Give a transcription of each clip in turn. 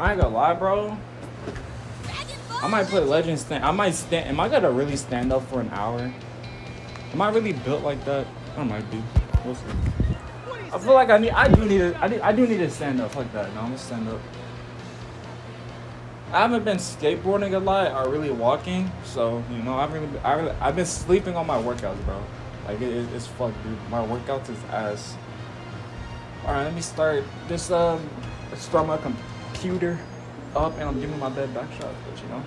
I ain't gonna lie, bro. I might play Legends stand. I might stand. Am I gonna really stand up for an hour? Am I really built like that? I might be. We'll see. I feel like I need. I do need. To, I, need, I do need to stand up like that. No, I'm gonna stand up. I haven't been skateboarding a lot or really walking, so you know I've really, I really, I've been sleeping on my workouts, bro. Like it, it's fuck, dude. My workouts is ass. All right, let me start this. Um, start my computer up, and I'm giving my bed back shot. But you know,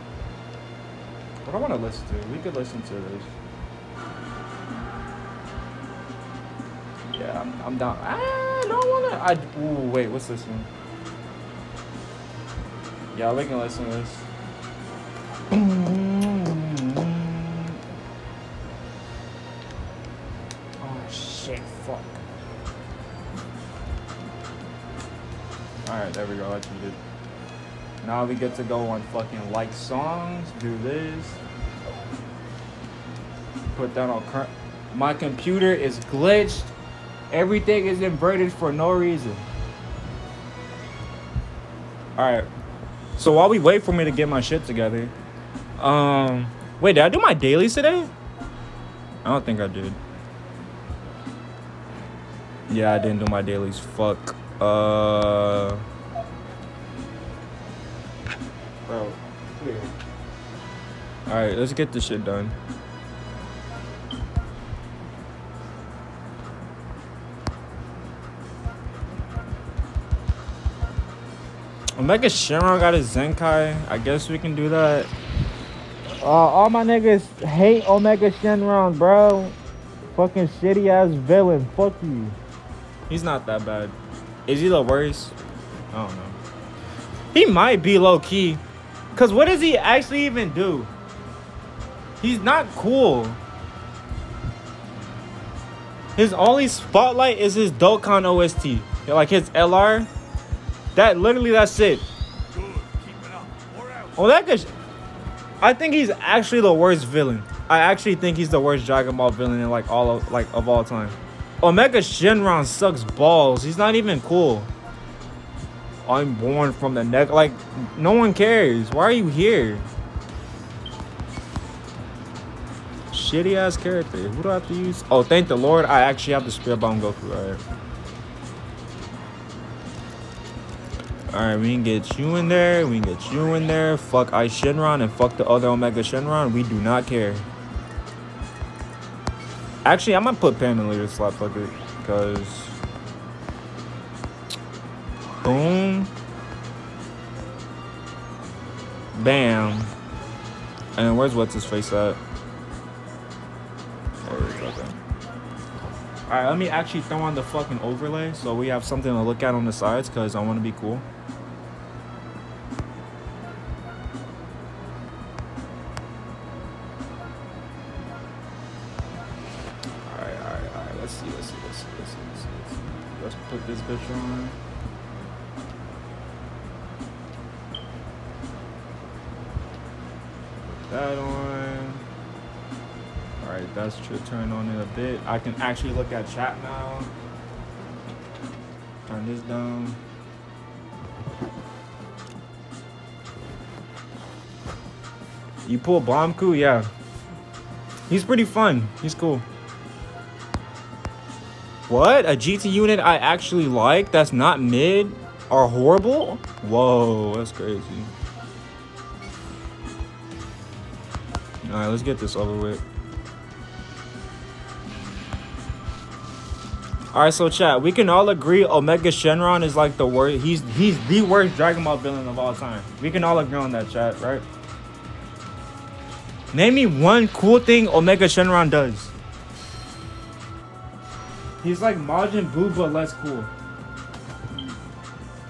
what I want to listen to, we could listen to this. Yeah, I'm, I'm down. Ah, I don't wanna. I ooh, wait, what's this one? Yeah, we can listen to this. Oh shit, fuck. Alright, there we go, I cheated. Now we get to go on fucking like songs, do this. Put that on current. My computer is glitched. Everything is inverted for no reason. Alright. So while we wait for me to get my shit together, um, wait, did I do my dailies today? I don't think I did. Yeah, I didn't do my dailies. Fuck. Uh. Bro, clear. All right, let's get this shit done. Omega Shenron got his Zenkai. I guess we can do that. Uh, all my niggas hate Omega Shenron, bro. Fucking shitty ass villain. Fuck you. He's not that bad. Is he the worst? I don't know. He might be low key. Cause what does he actually even do? He's not cool. His only spotlight is his Dokkan OST. Like his LR. That literally that's it. Oh, that could. I think he's actually the worst villain. I actually think he's the worst Dragon Ball villain in like all of like of all time. Omega Shenron sucks balls. He's not even cool. I'm born from the neck. Like, no one cares. Why are you here? Shitty ass character. Who do I have to use? Oh, thank the Lord. I actually have the Spirit Bomb Goku. Alright. Alright, we can get you in there. We can get you in there. Fuck I Shenron and fuck the other Omega Shenron. We do not care. Actually, I might put Pan in later slot fuck it. Because. Boom. Bam. And where's what's his face at? Alright, let me actually throw on the fucking overlay so we have something to look at on the sides because I want to be cool. Bit. I can actually look at chat now. Turn this down. You pull Bombku? Yeah. He's pretty fun. He's cool. What? A GT unit I actually like that's not mid or horrible? Whoa, that's crazy. Alright, let's get this over with. Alright, so chat, we can all agree Omega Shenron is like the worst. He's he's the worst Dragon Ball villain of all time. We can all agree on that, chat, right? Name me one cool thing Omega Shenron does. He's like Majin Buu, but less cool.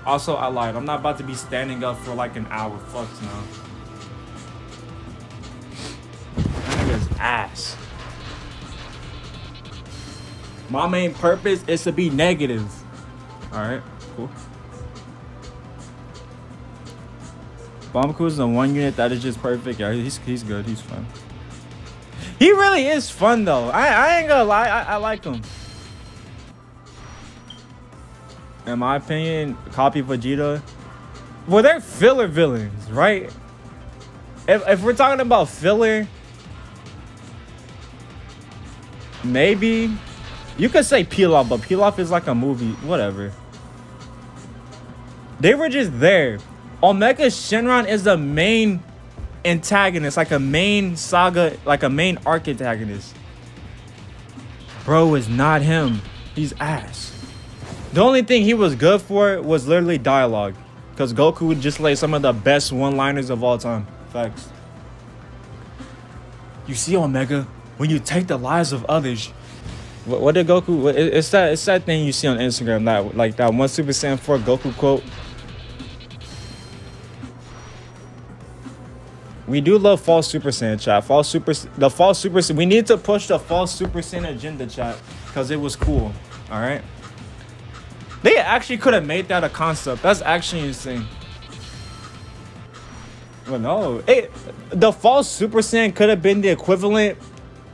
Also, I lied. I'm not about to be standing up for like an hour. Fuck no. That nigga's ass. My main purpose is to be negative. Alright, cool. Bombaku is the one unit that is just perfect. Yeah, he's he's good. He's fun. He really is fun though. I, I ain't gonna lie. I, I like him. In my opinion, copy Vegeta. well, they're filler villains, right? If, if we're talking about filler, maybe you could say Pilaf, but Pilaf is like a movie, whatever. They were just there. Omega Shenron is the main antagonist, like a main saga, like a main arc antagonist. Bro is not him. He's ass. The only thing he was good for was literally dialogue. Because Goku would just lay some of the best one-liners of all time. Facts. You see, Omega, when you take the lives of others, what, what did Goku? It's that it's that thing you see on Instagram that like that one Super Saiyan 4 Goku quote. We do love false Super Saiyan chat. False Super the false Super we need to push the false Super Saiyan agenda chat because it was cool. All right. They actually could have made that a concept. That's actually insane. Well, no, it the false Super Saiyan could have been the equivalent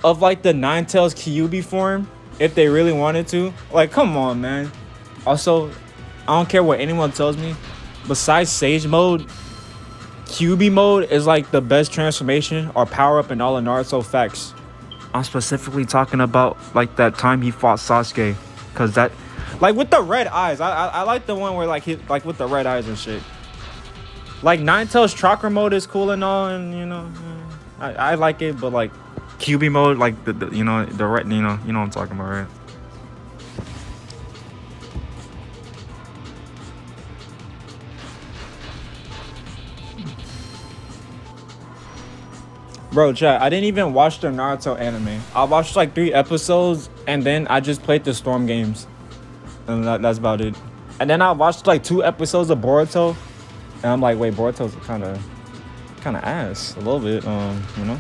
of like the Nine Tails Kyuubi form if they really wanted to. Like, come on, man. Also, I don't care what anyone tells me. Besides Sage mode, Kyuubi mode is like the best transformation or power up in all of Naruto facts. I'm specifically talking about like that time he fought Sasuke, cause that, like with the red eyes. I I, I like the one where like he like with the red eyes and shit. Like Nine Tails chakra mode is cool and all, and you know, I, I like it, but like Kyuubi mode, like the, the you know the red, you know you know what I'm talking about, right? Bro, chat, I didn't even watch the Naruto anime. I watched like three episodes and then I just played the Storm games. And that, that's about it. And then I watched like two episodes of Boruto. And I'm like, wait, Boruto's kind of kind of ass a little bit, um, you know?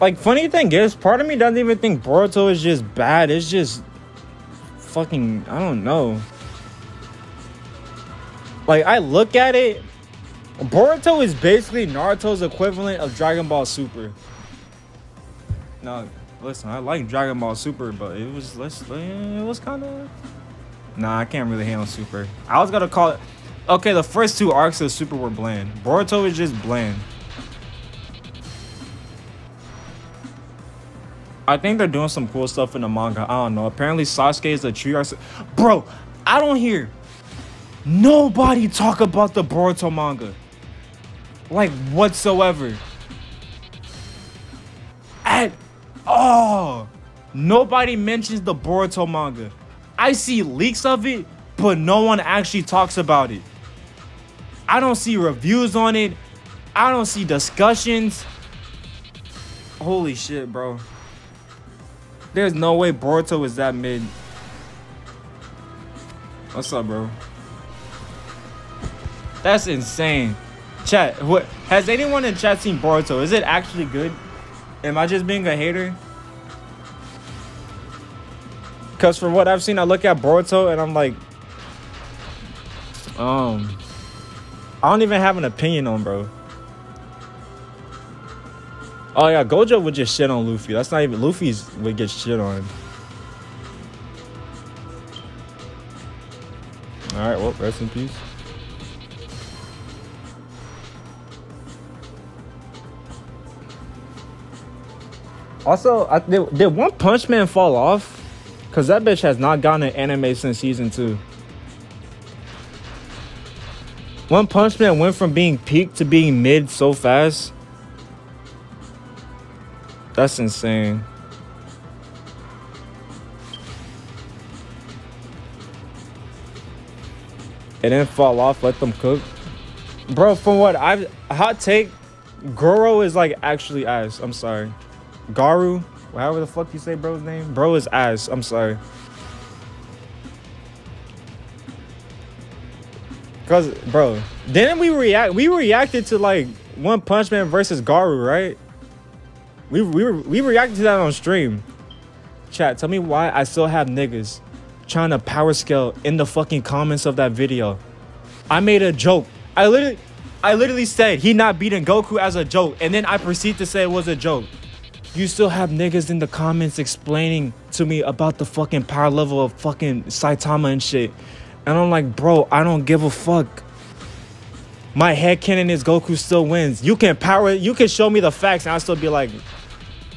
Like, funny thing is, part of me doesn't even think Boruto is just bad. It's just fucking, I don't know. Like, I look at it Boruto is basically Naruto's equivalent of Dragon Ball Super. Now, listen, I like Dragon Ball Super, but it was less. It was kind of. Nah, I can't really handle Super. I was gonna call it. Okay, the first two arcs of Super were bland. Boruto is just bland. I think they're doing some cool stuff in the manga. I don't know. Apparently, Sasuke is a tree. Bro, I don't hear nobody talk about the Boruto manga. Like whatsoever. At all. Nobody mentions the Boruto manga. I see leaks of it, but no one actually talks about it. I don't see reviews on it. I don't see discussions. Holy shit, bro. There's no way Boruto is that mid. What's up, bro? That's insane. Chat, what has anyone in chat seen Boruto? Is it actually good? Am I just being a hater? Cause from what I've seen, I look at Boruto and I'm like, um, I don't even have an opinion on bro. Oh yeah, Gojo would just shit on Luffy. That's not even Luffy's would get shit on. All right, well, rest in peace. Also, I, did, did One Punch Man fall off? Because that bitch has not gotten an anime since season two. One Punch Man went from being peak to being mid so fast. That's insane. It didn't fall off, let them cook. Bro, from what I've hot take, Goro is like actually ass. I'm sorry. Garou, however the fuck you say bro's name. Bro is ass. I'm sorry. Cause bro, didn't we react? We reacted to like One Punch Man versus Garou, right? We we we reacted to that on stream. Chat, tell me why I still have niggas trying to power scale in the fucking comments of that video. I made a joke. I literally, I literally said he not beating Goku as a joke, and then I proceed to say it was a joke you still have niggas in the comments explaining to me about the fucking power level of fucking Saitama and shit. And I'm like, bro, I don't give a fuck. My head canon is Goku still wins. You can power you can show me the facts and I'll still be like,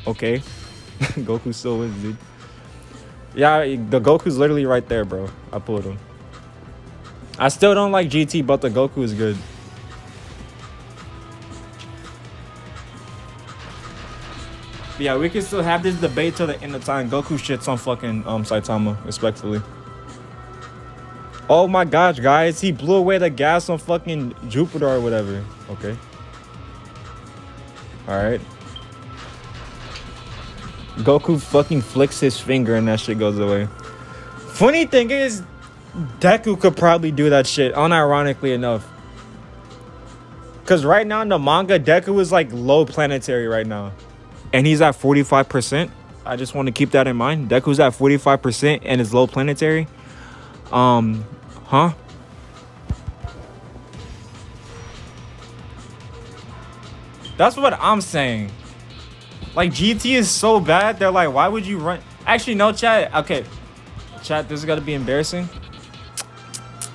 okay. Goku still wins, dude. Yeah, the Goku's literally right there, bro. I pulled him. I still don't like GT, but the Goku is good. yeah, we can still have this debate till the end of time. Goku shits on fucking um Saitama, respectfully. Oh my gosh, guys, he blew away the gas on fucking Jupiter or whatever. Okay. Alright. Goku fucking flicks his finger and that shit goes away. Funny thing is, Deku could probably do that shit, unironically enough. Cause right now in the manga, Deku is like low planetary right now and he's at 45%. I just want to keep that in mind. Deku's at 45% and is low planetary. Um, huh? That's what I'm saying. Like GT is so bad. They're like, why would you run? Actually, no, chat. Okay, chat. This is gonna be embarrassing.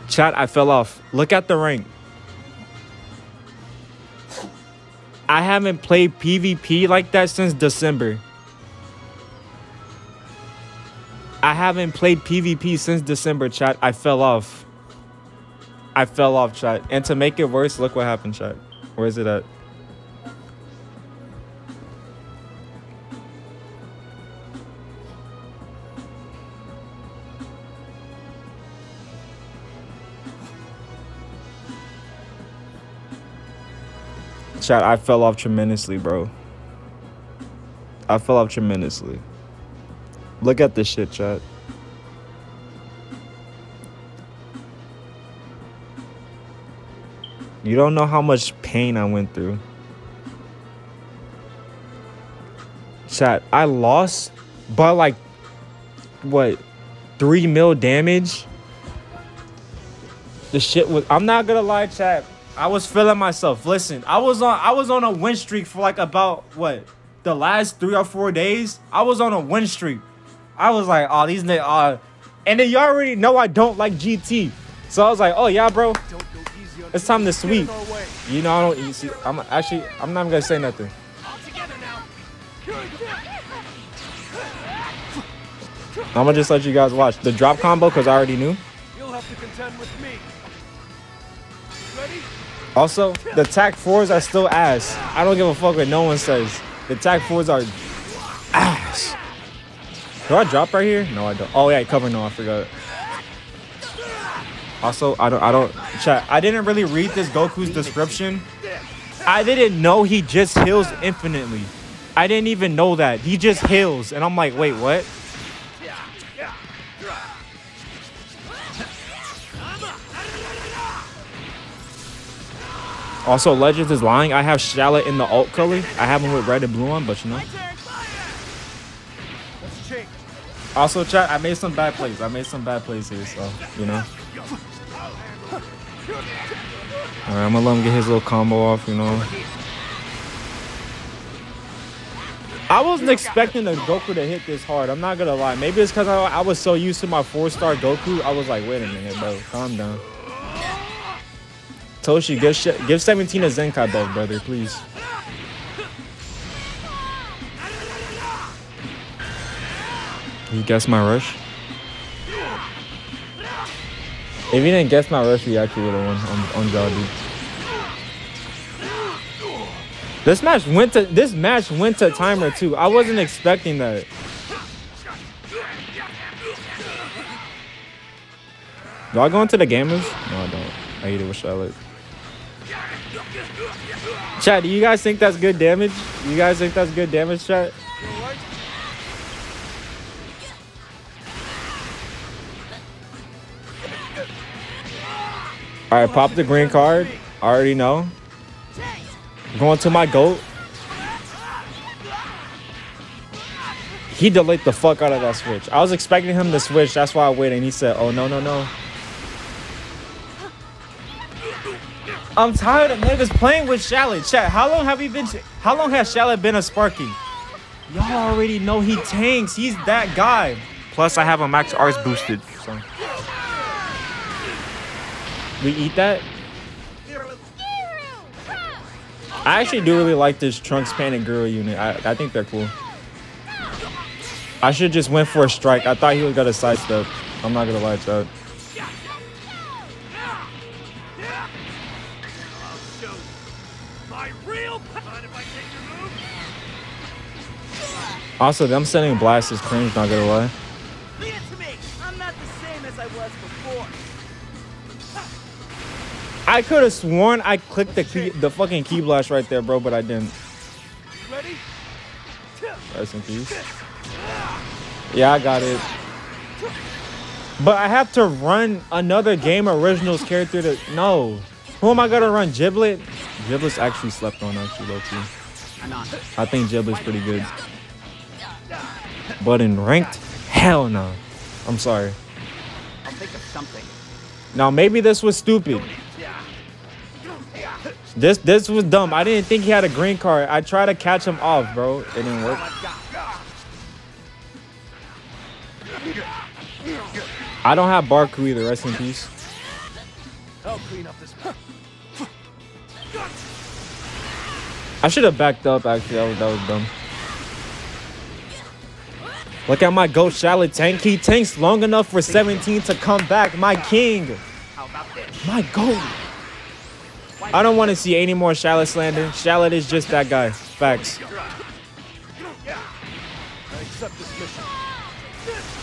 Chat. I fell off. Look at the rank. I haven't played PvP like that since December. I haven't played PvP since December, chat. I fell off. I fell off, chat. And to make it worse, look what happened, chat. Where is it at? Chat, I fell off tremendously, bro. I fell off tremendously. Look at this shit, chat. You don't know how much pain I went through. Chat, I lost by like, what, 3 mil damage? The shit was, I'm not gonna lie, chat. I was feeling myself. Listen, I was on I was on a win streak for like about what the last three or four days. I was on a win streak. I was like, oh, these niggas, uh, and then you already know I don't like GT. So I was like, oh yeah, bro, it's time to sweep. You know, I don't. See, I'm actually, I'm not even gonna say nothing. I'm gonna just let you guys watch the drop combo because I already knew. You'll have to contend with me. Also, the TAC 4s are still ass. I don't give a fuck what no one says. The TAC 4s are ass. Do I drop right here? No, I don't. Oh yeah, cover no, I forgot. Also, I don't I don't chat. I didn't really read this Goku's description. I didn't know he just heals infinitely. I didn't even know that. He just heals. And I'm like, wait, what? Also, Legends is lying. I have Shallot in the alt color. I have him with red and blue on, but you know. Also, chat, I made some bad plays. I made some bad plays here, so, you know. Alright, I'm gonna let him get his little combo off, you know. I wasn't expecting the Goku to hit this hard. I'm not gonna lie. Maybe it's because I, I was so used to my four-star Goku. I was like, wait a minute, bro. Calm down. Toshi, give, give 17 a Zenkai buff, brother, please. You guess my rush? If you didn't guess my rush, we actually would have won on, on dude. This match went to this match went to timer too. I wasn't expecting that. Do I go into the gamers? No, I don't. I either it with Shallot. Chat, do you guys think that's good damage? You guys think that's good damage, chat? Alright, pop the green card. I already know. Going to my GOAT. He delayed the fuck out of that switch. I was expecting him to switch. That's why I waited. And he said, oh, no, no, no. I'm tired of niggas playing with Shallot. Chat, how long have we been? How long has Shallot been a Sparky? Y'all already know he tanks. He's that guy. Plus, I have a max arts boosted. So. We eat that? I actually do really like this Trunks Pan and Guru unit. I, I think they're cool. I should just went for a strike. I thought he was gonna sidestep. I'm not gonna lie to that. Also, them sending blasts is cringe, not gonna lie. Leave it to me. I'm not the same as I was before. I could have sworn I clicked the key, the fucking key blast right there, bro, but I didn't. Ready? Rest in peace. Yeah, I got it. But I have to run another game originals character to no. Who am I gonna run? Giblet? Giblet's actually slept on actually low key. I think Giblet's pretty good. But in ranked, hell no. I'm sorry. I'll think of something. Now maybe this was stupid. This this was dumb. I didn't think he had a green card. I tried to catch him off, bro. It didn't work. I don't have Barku either. Rest in peace. I'll clean up this. I should have backed up. Actually, that was that was dumb. Look at my ghost Shallot tank. He tanks long enough for 17 to come back. My king. My goat. I don't want to see any more Shallot slander. Shallot is just that guy. Facts.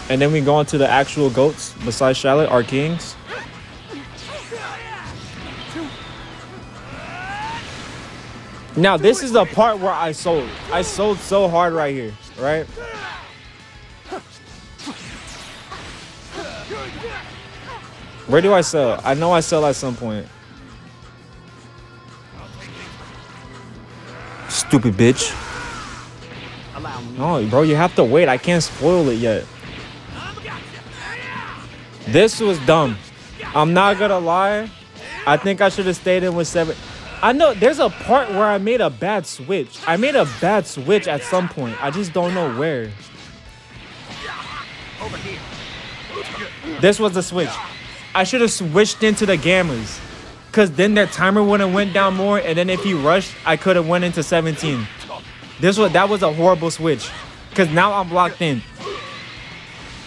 And then we go on to the actual goats besides Shallot, our kings. Now this is the part where I sold. I sold so hard right here, right? Where do I sell? I know I sell at some point. Stupid bitch. No, bro, you have to wait. I can't spoil it yet. This was dumb. I'm not gonna lie. I think I should have stayed in with seven. I know there's a part where I made a bad switch. I made a bad switch at some point. I just don't know where. This was the switch. I should have switched into the gammas. Cause then their timer would have went down more, and then if he rushed, I could have went into 17. This was that was a horrible switch. Cause now I'm locked in.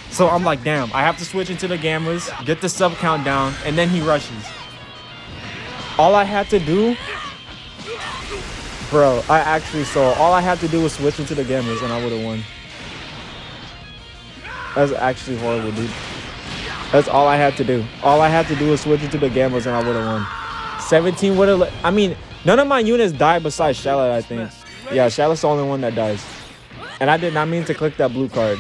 So I'm like, damn, I have to switch into the gammas, get the sub count down, and then he rushes. All I had to do, bro, I actually saw. All I had to do was switch into the gammas, and I would have won. That's actually horrible, dude. That's all I had to do. All I had to do was switch it to the gammas, and I would have won. 17 would have. I mean, none of my units died besides Shallot, I think. Yeah, Shallot's the only one that dies. And I did not mean to click that blue card.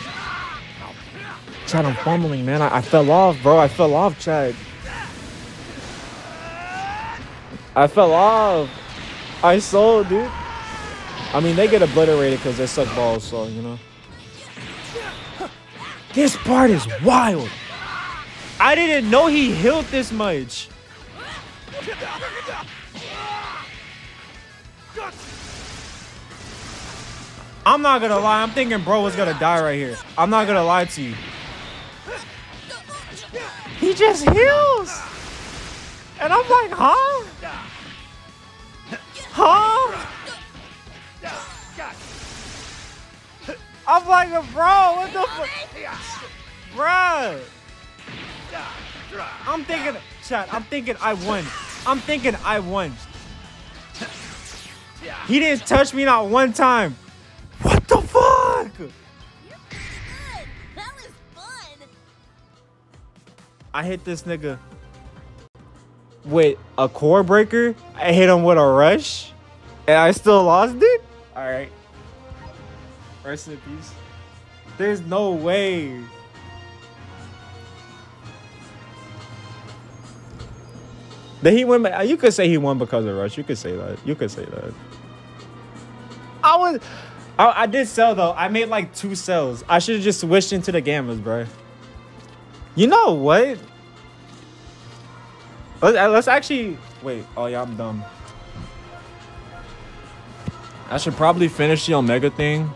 Chad, I'm fumbling, man. I, I fell off, bro. I fell off, Chad. I fell off. I sold, dude. I mean, they get obliterated because they suck balls, so, you know. This part is wild. I didn't know he healed this much. I'm not gonna lie. I'm thinking bro was gonna die right here. I'm not gonna lie to you. He just heals. And I'm like, huh? Huh? I'm like, bro, what the fuck? Bruh. I'm thinking, chat, I'm thinking I won. I'm thinking I won. He didn't touch me not one time. What the fuck? You're pretty good. That was fun. I hit this nigga with a core breaker. I hit him with a rush. And I still lost it? Alright. Rest in peace. There's no way. Did he win? You could say he won because of rush. You could say that. You could say that. I was. I, I did sell though. I made like two sells. I should have just switched into the gammas, bro. You know what? Let's, uh, let's actually wait. Oh yeah, I'm dumb. I should probably finish the Omega thing.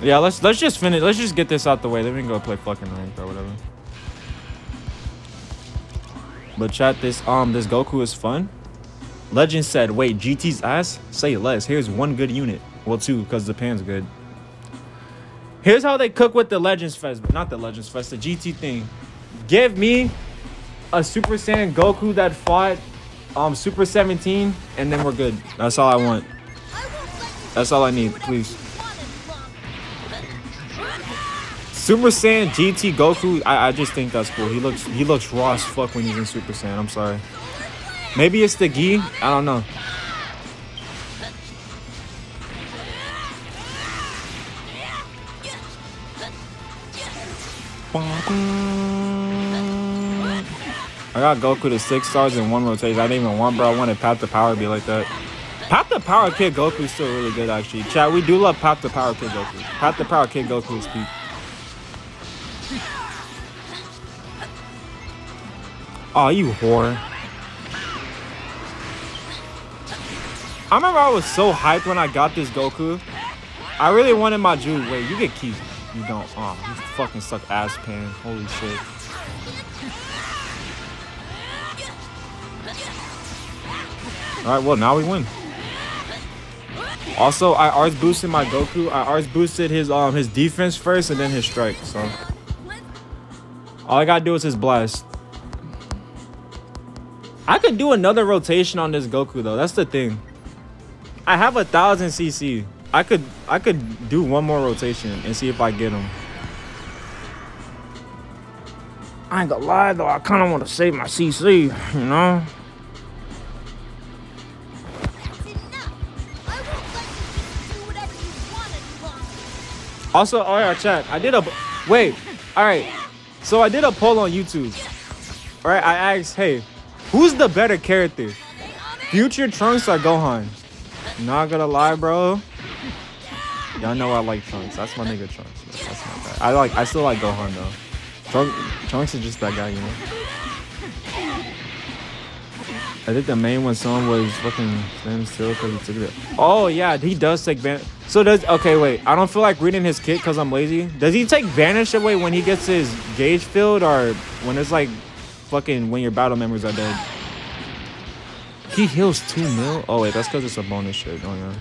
Yeah, let's let's just finish. Let's just get this out the way. Then we can go play fucking rank or whatever. But chat, this um this Goku is fun. Legend said, wait, GT's ass? Say less. Here's one good unit. Well, two, because the pan's good. Here's how they cook with the Legends Fest. but Not the Legends Fest, the GT thing. Give me a Super Saiyan Goku that fought um Super 17, and then we're good. That's all I want. That's all I need, please. Super Saiyan GT Goku, I, I just think that's cool. He looks he looks raw as fuck when he's in Super Saiyan. I'm sorry. Maybe it's the gi. I don't know. I got Goku to six stars in one rotation. I didn't even want, bro. I wanted Path the Power to be like that. Path the Power Kid Goku is still really good, actually. Chat, we do love Path the Power Kid Goku. Path the Power Kid Goku is peak. Oh, you whore. I remember I was so hyped when I got this Goku. I really wanted my Jew. Wait, you get keys. You don't. Oh, you fucking suck ass pan. Holy shit. Alright, well, now we win. Also, I arts boosted my Goku. I arts boosted his um his defense first and then his strike. So all I gotta do is his blast. I could do another rotation on this Goku though. That's the thing. I have a thousand CC. I could I could do one more rotation and see if I get him. I ain't gonna lie though. I kind of want to save my CC. You know. That's enough. I won't let you just do whatever you want as long- Also, oh, all right, chat. I did a wait. All right, so I did a poll on YouTube. All right, I asked, hey, who's the better character, Future Trunks or Gohan? Not gonna lie, bro. Y'all know I like Trunks. That's my nigga Trunks. That's not bad. I like. I still like Gohan though. Trunks, Trunks is just that guy, you know. I think the main one song was fucking standing still because he took it. Oh yeah, he does take Vanish. So does okay wait. I don't feel like reading his kit because I'm lazy. Does he take Vanish away when he gets his gauge filled or when it's like fucking when your battle members are dead? He heals two mil. Oh wait, that's because it's a bonus shit. Oh yeah.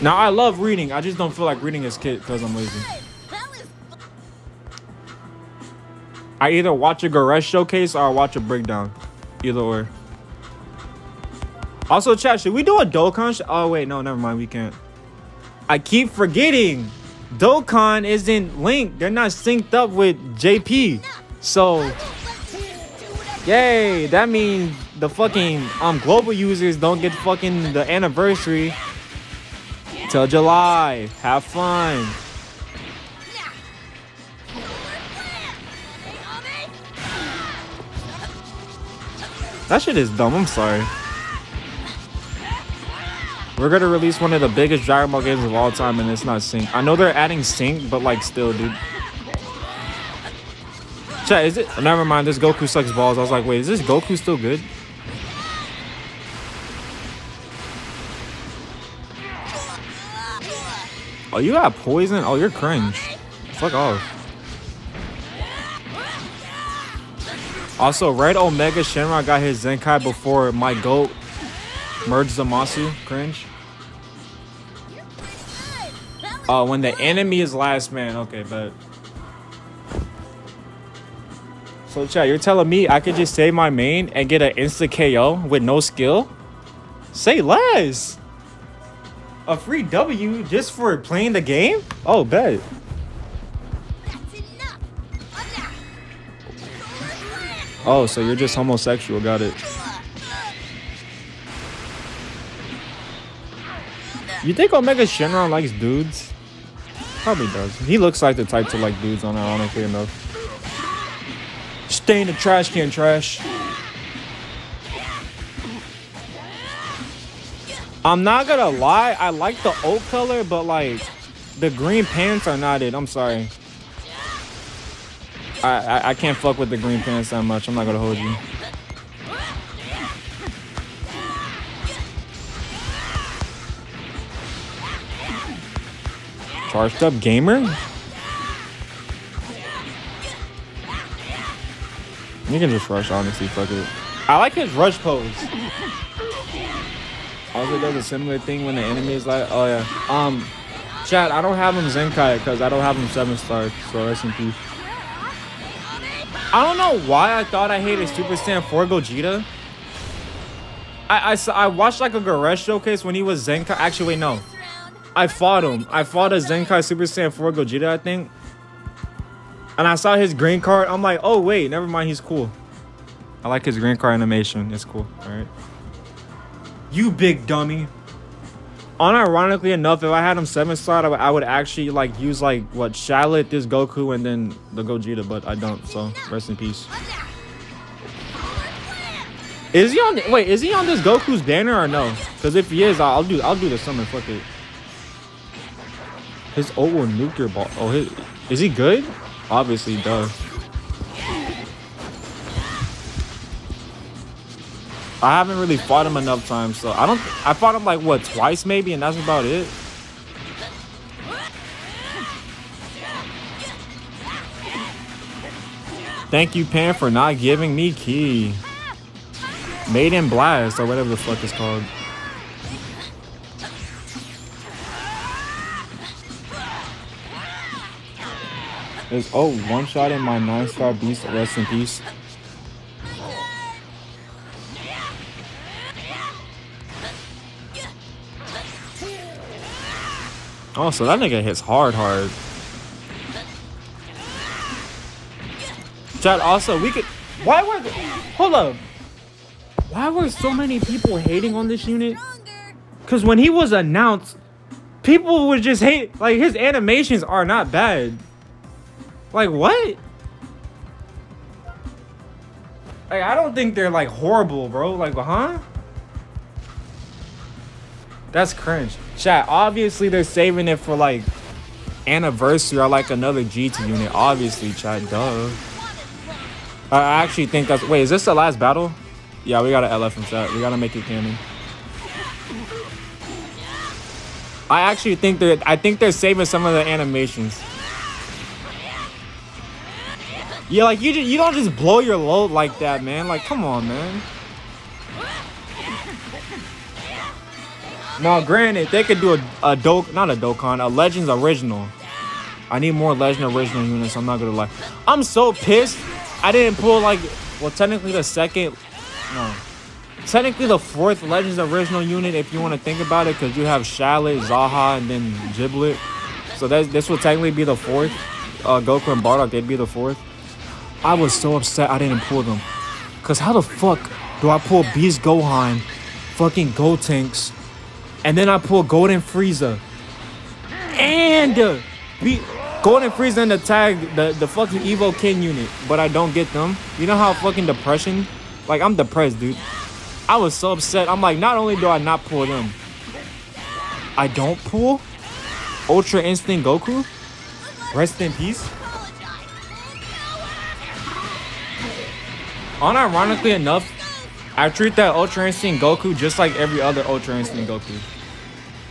Now I love reading. I just don't feel like reading his kit because I'm lazy. I either watch a Goresh showcase or I watch a breakdown. Either or. Also, chat, should we do a Dokkan? Oh, wait, no, never mind. We can't. I keep forgetting. Dokkan isn't linked. They're not synced up with JP. So, yay. That means the fucking um global users don't get fucking the anniversary till July. Have fun. That shit is dumb. I'm sorry. We're gonna release one of the biggest Dragon Ball games of all time, and it's not sync. I know they're adding sync, but like still, dude. Chat, is it? Oh, never mind. This Goku sucks balls. I was like, wait, is this Goku still good? Oh, you got poison? Oh, you're cringe. Fuck off. Also, Red Omega Shenron got his Zenkai before my goat merged Zamasu. Cringe. Oh, when the enemy is last man. Okay, but. So, chat, you're telling me I could just save my main and get an insta KO with no skill? Say less. A free W just for playing the game? Oh, bet. Oh, so you're just homosexual. Got it. You think Omega Shenron likes dudes? Probably does. He looks like the type to like dudes, on it, ironically enough. Stay in the trash can, trash. I'm not gonna lie, I like the old color, but like the green pants are not it. I'm sorry. I, I I can't fuck with the green pants that much. I'm not gonna hold you. Charged up gamer? You can just rush, honestly. Fuck it. I like his rush pose. Also does a similar thing when the enemy is like, oh yeah. Um, chat, I don't have him Zenkai because I don't have him 7 star, so rest in peace. I don't know why I thought I hated Super Saiyan 4 Gogeta. I, I, I watched like a Goresh showcase when he was Zenkai. Actually, wait, no. I fought him. I fought a Zenkai Super Saiyan 4 Gogeta, I think. And I saw his green card. I'm like, oh, wait, never mind. He's cool. I like his green card animation. It's cool. All right. You big dummy. Unironically enough, if I had him seven slot, I would, I would actually like use like what Shallot, this Goku, and then the Gogeta, but I don't. So rest in peace. Is he on? Wait, is he on this Goku's banner or no? Because if he is, I'll do. I'll do the summon. Fuck it. His nuke your ball. Oh, his, is he good? Obviously, duh. I haven't really fought him enough times, so I don't. I fought him like what twice maybe, and that's about it. Thank you, Pan, for not giving me key. Made in Blast or whatever the fuck it's called. Is oh one shot in my nine star beast. Rest in peace. Oh, so that nigga hits hard, hard. Chad, also, we could. Why were. The, hold up. Why were so many people hating on this unit? Because when he was announced, people would just hate. Like, his animations are not bad. Like, what? Like, I don't think they're, like, horrible, bro. Like, huh? That's cringe. Chat, obviously they're saving it for, like, anniversary or, like, another GT unit. Obviously, chat, duh. I actually think that's... Wait, is this the last battle? Yeah, we got to LF from chat. We got to make it canon. I actually think they're... I think they're saving some of the animations. Yeah, like, you, ju- you don't just blow your load like that, man. Like, come on, man. Now, granted, they could do a, a Dokkan, not a Dokkan, a Legends original. I need more Legend original units, I'm not gonna lie. I'm so pissed. I didn't pull, like, well, technically the second, no. Technically the fourth Legends original unit, if you want to think about it, because you have Shallot, Zahha, and then Giblet. So that, this would technically be the fourth. Uh, Goku and Bardock, they'd be the fourth. I was so upset I didn't pull them. Because how the fuck do I pull Beast Gohan, fucking Gotenks, and then I pull Golden Frieza. And uh, be Golden Frieza and the tag, the, the fucking Evo King unit, but I don't get them. You know how fucking depression? Like, I'm depressed, dude. I was so upset. I'm like, not only do I not pull them, I don't pull Ultra Instinct Goku. Rest in peace. Unironically enough, I treat that Ultra Instinct Goku just like every other Ultra Instinct Goku.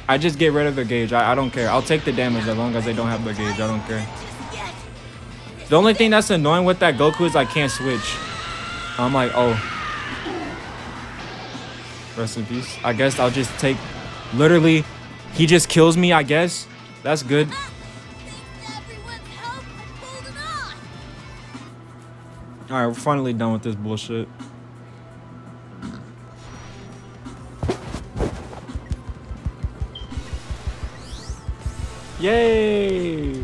I just get rid of the gauge. I, I don't care. I'll take the damage as long as they don't have the gauge. I don't care. The only thing that's annoying with that Goku is I can't switch. I'm like, oh. Rest in peace. I guess I'll just take, literally, he just kills me, I guess. That's good. All right, we're finally done with this bullshit. Yay!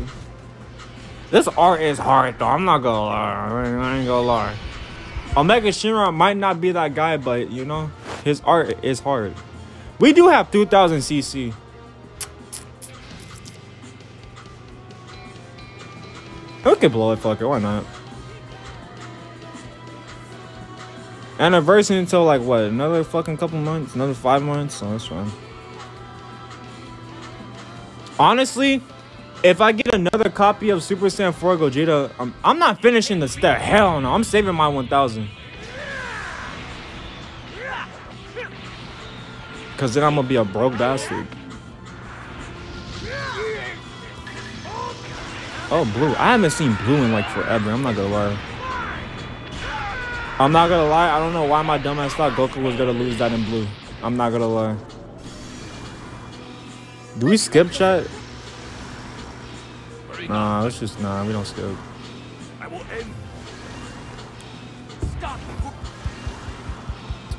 This art is hard though. I'm not gonna lie. I ain't gonna lie. Omega Shenron might not be that guy, but you know, his art is hard. We do have 2000 CC. Could blow it, fucker. Why not? Anniversary until like what? Another fucking couple months? Another five months? So that's fine. Honestly, if I get another copy of Super Saiyan 4 Gogeta, I'm, I'm not finishing the step. Hell no. I'm saving my 1000. Because then I'm to be a broke bastard. Oh, blue. I haven't seen blue in like forever. I'm not to lie. I'm not gonna lie. I don't know why my dumbass thought Goku was gonna lose that in blue. I'm not gonna lie. Do we skip chat? Nah, let's just nah. We don't skip.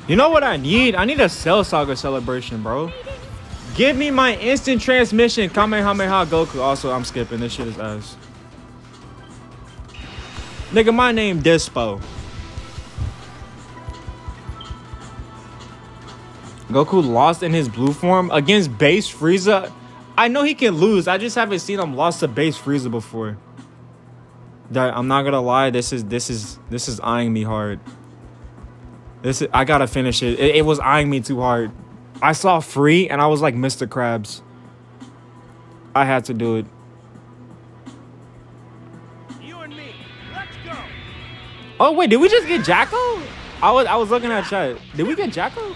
You know what I need? I need a Cell Saga celebration, bro. Give me my instant transmission Kamehameha Goku. Also, I'm skipping. This shit is ass. Nigga, my name Dispo. Goku lost in his blue form against base Frieza. I know he can lose. I just haven't seen him lost to base Frieza before. That I'm not gonna lie. This is this is this is eyeing me hard. This is, I gotta finish it. it. It was eyeing me too hard. I saw free and I was like Mr. Krabs. I had to do it. You and me. Let's go. Oh wait, did we just get Jaco? I was I was looking at chat. Did we get Jaco?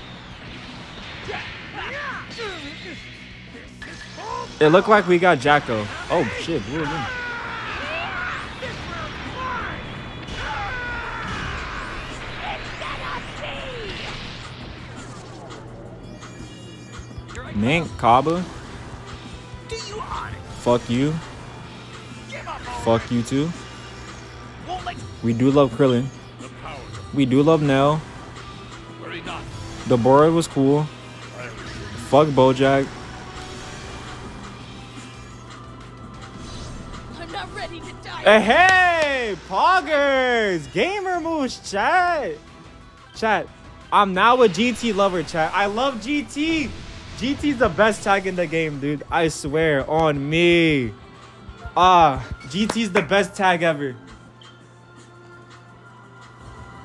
It looked like we got Jaco. Oh shit, blue again. Mink, Cabba, it? fuck you. Fuck you too. We do love Krillin. We do love Nell. The board was cool. Fuck Bojack. Hey, Poggers, Gamer Moose, chat. Chat, I'm now a GT lover, chat. I love GT. GT's the best tag in the game, dude. I swear on me. Ah, GT's the best tag ever.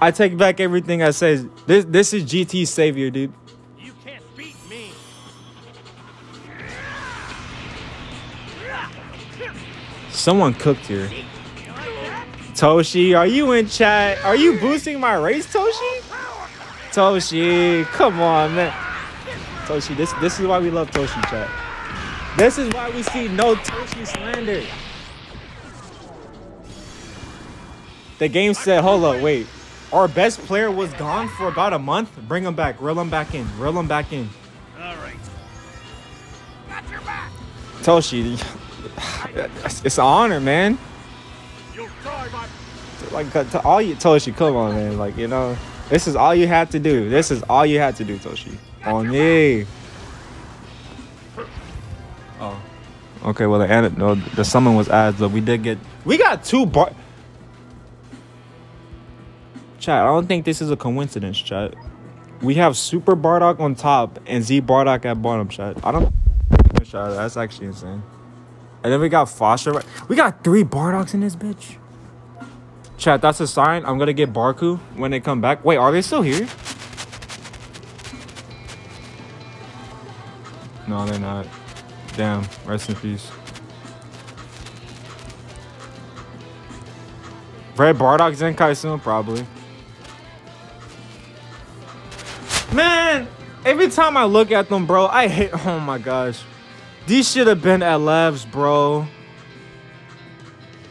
I take back everything I said. This this is GT's savior, dude. You can't beat me. Someone cooked here. You like that? Toshi, are you in chat? Are you boosting my race, Toshi? Toshi, come on, man. Toshi, this this is why we love Toshi, chat. This is why we see no Toshi slander. The game said, hold up, wait. Our best player was gone for about a month. Bring him back. Reel him back in. Reel him back in. All right. Got your back. Toshi, it's, it's an honor, man. You'll die, my like to all you Toshi, come on, man. Like you know, this is all you had to do. This is all you had to do, Toshi. On me. Oh. Okay, well the no, the summon was ads, but we did get we got two bar. Chat, I don't think this is a coincidence, chat. We have Super Bardock on top and Z Bardock at bottom, chat. I don't. Chat, that's actually insane. And then we got Foster. right- We got three Bardocks in this bitch. Chat, that's a sign. I'm gonna get Barku when they come back. Wait, are they still here? No, they're not. Damn, rest in peace. Red Bardock Zenkai soon, probably. Man, every time I look at them, bro, I hate. Oh my gosh. These should have been LFs, bro.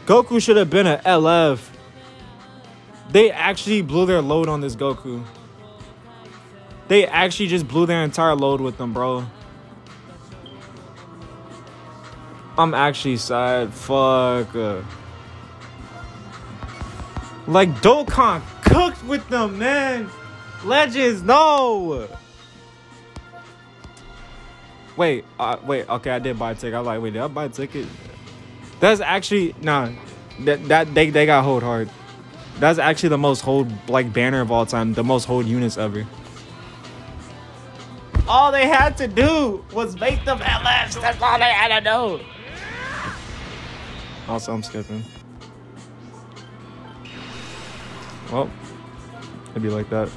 Goku should have been an LF. They actually blew their load on this Goku. They actually just blew their entire load with them, bro. I'm actually sad. Fuck. Like Dokkan cooked with them, man. Legends, no. Wait, uh, wait. Okay, I did buy a ticket. I like, wait, did I buy a ticket? That's actually nah. That that they they got hold hard. That's actually the most hold like banner of all time. The most hold units ever. All they had to do was make them LFs. That's all they had to do. Also, I'm skipping. Well, it'd be like that.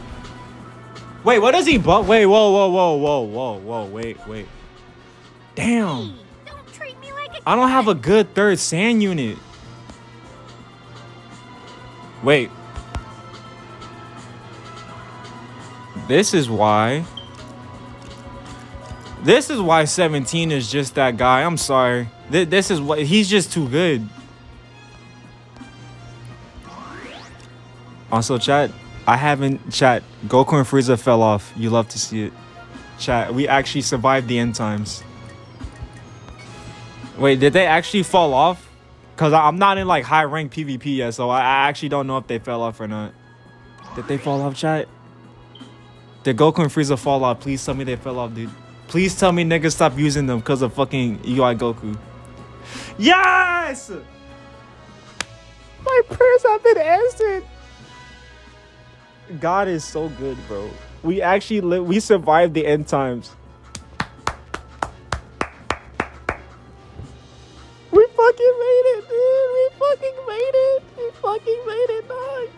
Wait, what does he but wait, whoa, whoa, whoa, whoa, whoa, whoa, wait, wait. Damn. Don't treat me like a I don't have a good third sand unit. Wait. This is why. This is why 17 is just that guy. I'm sorry. Th- This is what he's just too good. Also, chat. I haven't chat. Goku and Frieza fell off. You love to see it. Chat. We actually survived the end times. Wait, did they actually fall off? Cause I'm not in like high rank PvP yet, so I, I actually don't know if they fell off or not. Did they fall off, chat? Did Goku and Frieza fall off? Please tell me they fell off, dude. Please tell me niggas stop using them because of fucking UI Goku. Yes! My prayers have been answered. God is so good, bro. We actually li- we survived the end times. Fucking made it, dude. We fucking made it. We fucking made it, dog.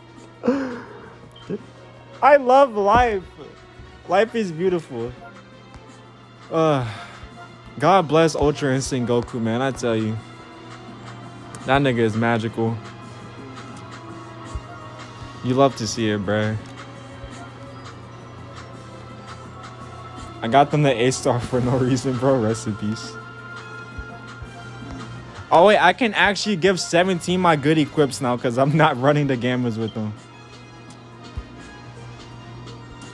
I love life. Life is beautiful. Uh, God bless Ultra Instinct Goku, man. I tell you. That nigga is magical. You love to see it, bruh. I got them the A star for no reason, bro. Peace. Oh wait, I can actually give 17 my good equips now because I'm not running the gammas with them.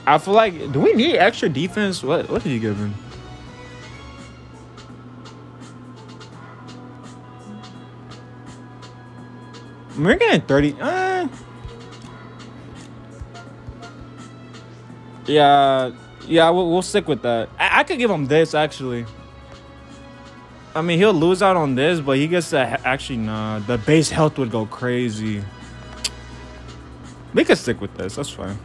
I feel like, do we need extra defense? What what did you give him? We're getting 30. Uh, yeah, yeah, we'll, we'll stick with that. I, I could give him this actually. I mean, he'll lose out on this, but he gets to actually nah. The base health would go crazy. We could stick with this. That's fine.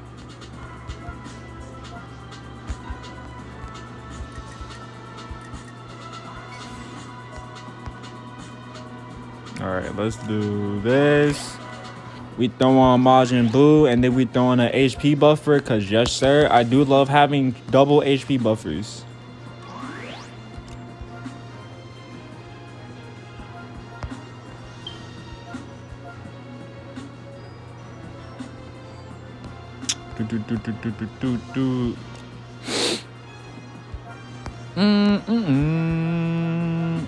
All right, let's do this. We throw on Majin Buu, and then we throw on an HP buffer. Cause yes, sir, I do love having double HP buffers. Do, do, do, do, do, do, do. Mm, mm, mm.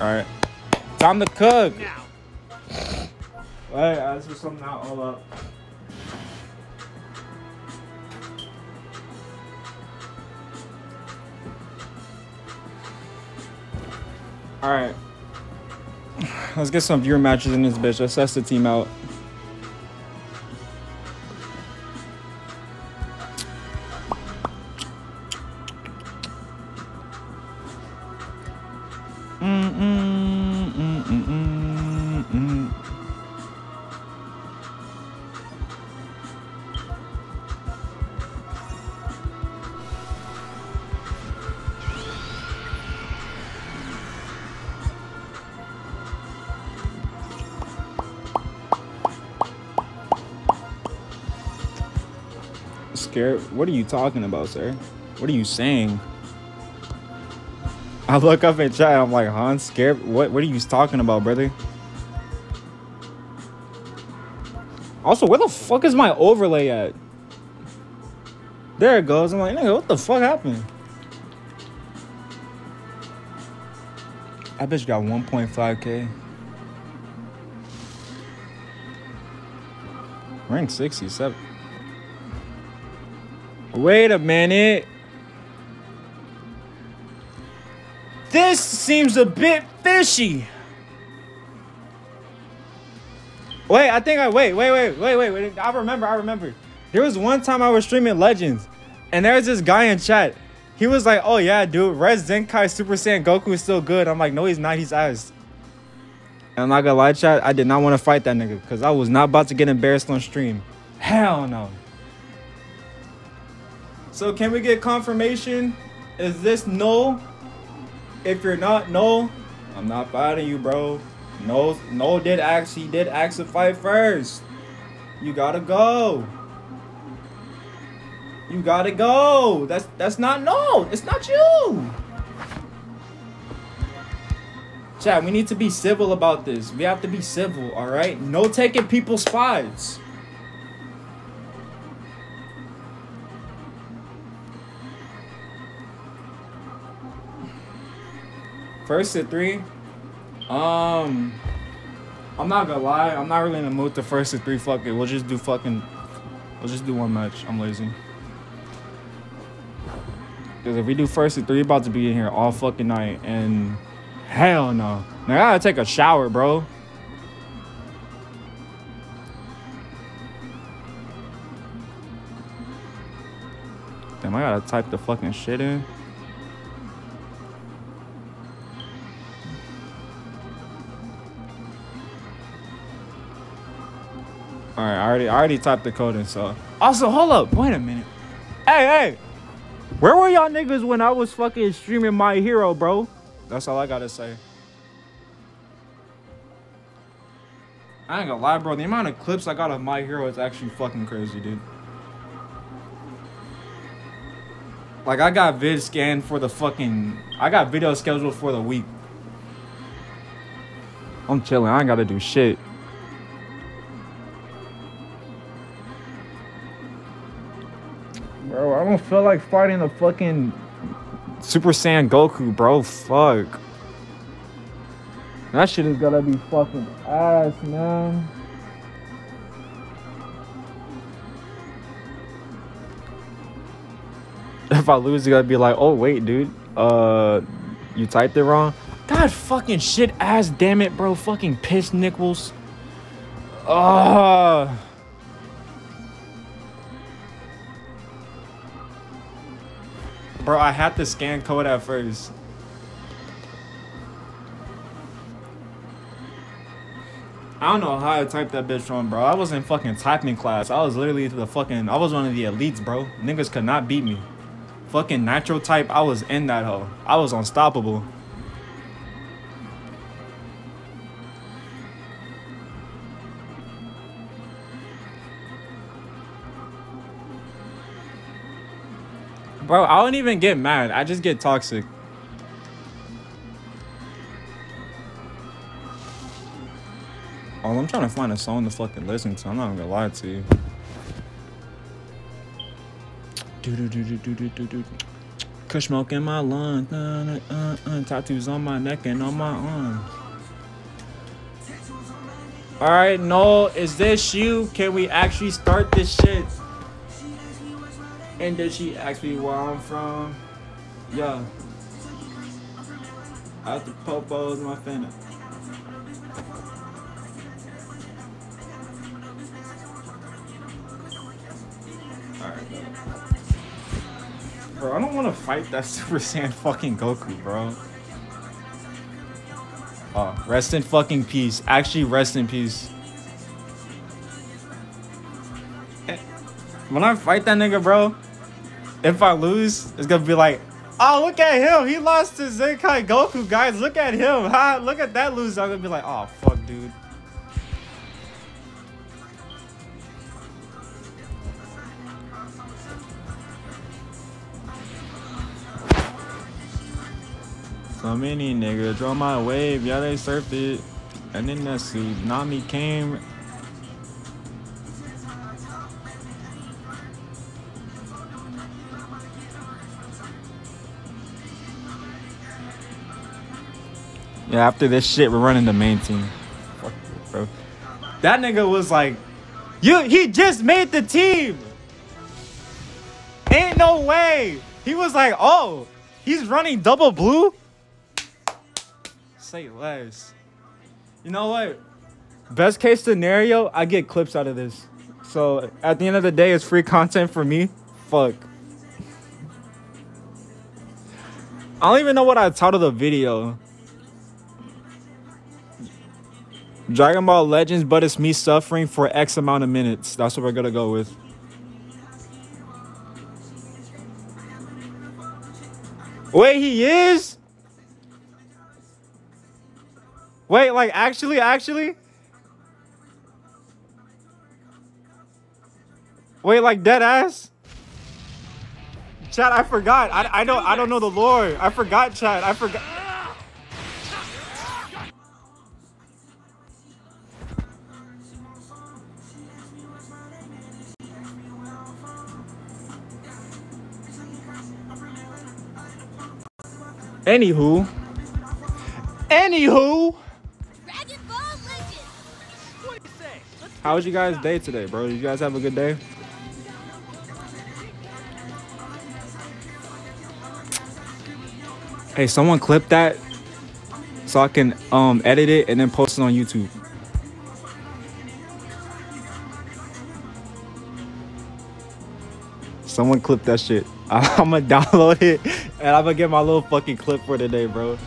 All right, time to cook. Now, Wait, uh, this is something out. Hold up. All right. Let's get some viewer matches in this bitch. Let's test the team out. What are you talking about, sir? What are you saying? I look up in chat. I'm like, Han, scared? What? What are you talking about, brother? Also, where the fuck is my overlay at? There it goes. I'm like, nigga, what the fuck happened? I bitch got 1.5k. Rank 67. Wait a minute. This seems a bit fishy. Wait, I think I wait, wait, wait, wait, wait, wait. I remember, I remember. There was one time I was streaming Legends, and there was this guy in chat. He was like, "Oh yeah, dude, Red Zenkai Super Saiyan Goku is still good." I'm like, "No, he's not. He's ass." And I'm not gonna lie, chat. I did not want to fight that nigga because I was not about to get embarrassed on stream. Hell no. So can we get confirmation? Is this no? If you're not no, I'm not fighting you, bro. No, no did. He did ask to fight first. You gotta go. You gotta go. That's that's not no. It's not you. Chat, we need to be civil about this. We have to be civil, all right? No taking people's spots. First to three. Um, I'm not gonna lie. I'm not really in the mood to first to three. Fuck it. We'll just do fucking. We'll just do one match. I'm lazy. Because if we do first to three, about to be in here all fucking night. And hell no. Now I gotta take a shower, bro. Damn, I gotta type the fucking shit in. All right, I already, I already typed the code in. So, also, hold up, wait a minute. Hey, hey, where were y'all niggas when I was fucking streaming My Hero, bro? That's all I gotta say. I ain't gonna lie, bro. The amount of clips I got of My Hero is actually fucking crazy, dude. Like, I got vid scanned for the fucking. I got video scheduled for the week. I'm chilling. I ain't gotta do shit. Bro, I don't feel like fighting the fucking Super Saiyan Goku, bro. Fuck. That shit is gonna be fucking ass, man. If I lose, you gotta be like, oh wait, dude. Uh, you typed it wrong. God fucking shit ass, damn it, bro. Fucking piss nickels. Ah. Bro, I had to scan code at first. I don't know how I typed that bitch wrong, bro. I was in fucking typing class. I was literally the fucking. I was one of the elites, bro. Niggas could not beat me. Fucking nitro type. I was in that hoe. I was unstoppable. Bro, I don't even get mad. I just get toxic. Oh, I'm trying to find a song to fucking listen to. I'm not gonna lie to you. Do do do do do do do do. Kush in my lungs. Uh, uh, uh, tattoos on my neck and on my arms. All right, no, is this you? Can we actually start this shit? And then she asked me where I'm from. Yeah. Out the popos, my finna. Bro. I don't want to fight that Super Saiyan fucking Goku, bro. Oh, rest in fucking peace. Actually, rest in peace. Eh, When I fight that nigga, bro, if I lose, it's gonna be like, oh, look at him. He lost to Zenkai Goku, guys. Look at him. Huh? Look at that loser. I'm gonna be like, oh, fuck, dude. So many niggas draw my wave, yeah they surfed it. And then that tsunami came. Yeah, after this shit, we're running the main team. Fuck bro. That nigga was like, you he just made the team. Ain't no way. He was like, oh, he's running double blue? Say less. You know what? Best case scenario, I get clips out of this. So at the end of the day, it's free content for me. Fuck. I don't even know what I titled the video. Dragon Ball Legends, but it's me suffering for X amount of minutes. That's what we're gonna go with. Wait, he is? Wait, like actually, actually? Wait, like dead ass? Chat, I forgot. I, I don't I don't know the lore. I forgot, chat. I forgot. Say? Let's how was you guys' day today, bro? Did you guys have a good day? Hey, someone clip that so I can um edit it and then post it on YouTube. Someone clip that shit. I'm gonna download it and I'm gonna get my little fucking clip for today, bro.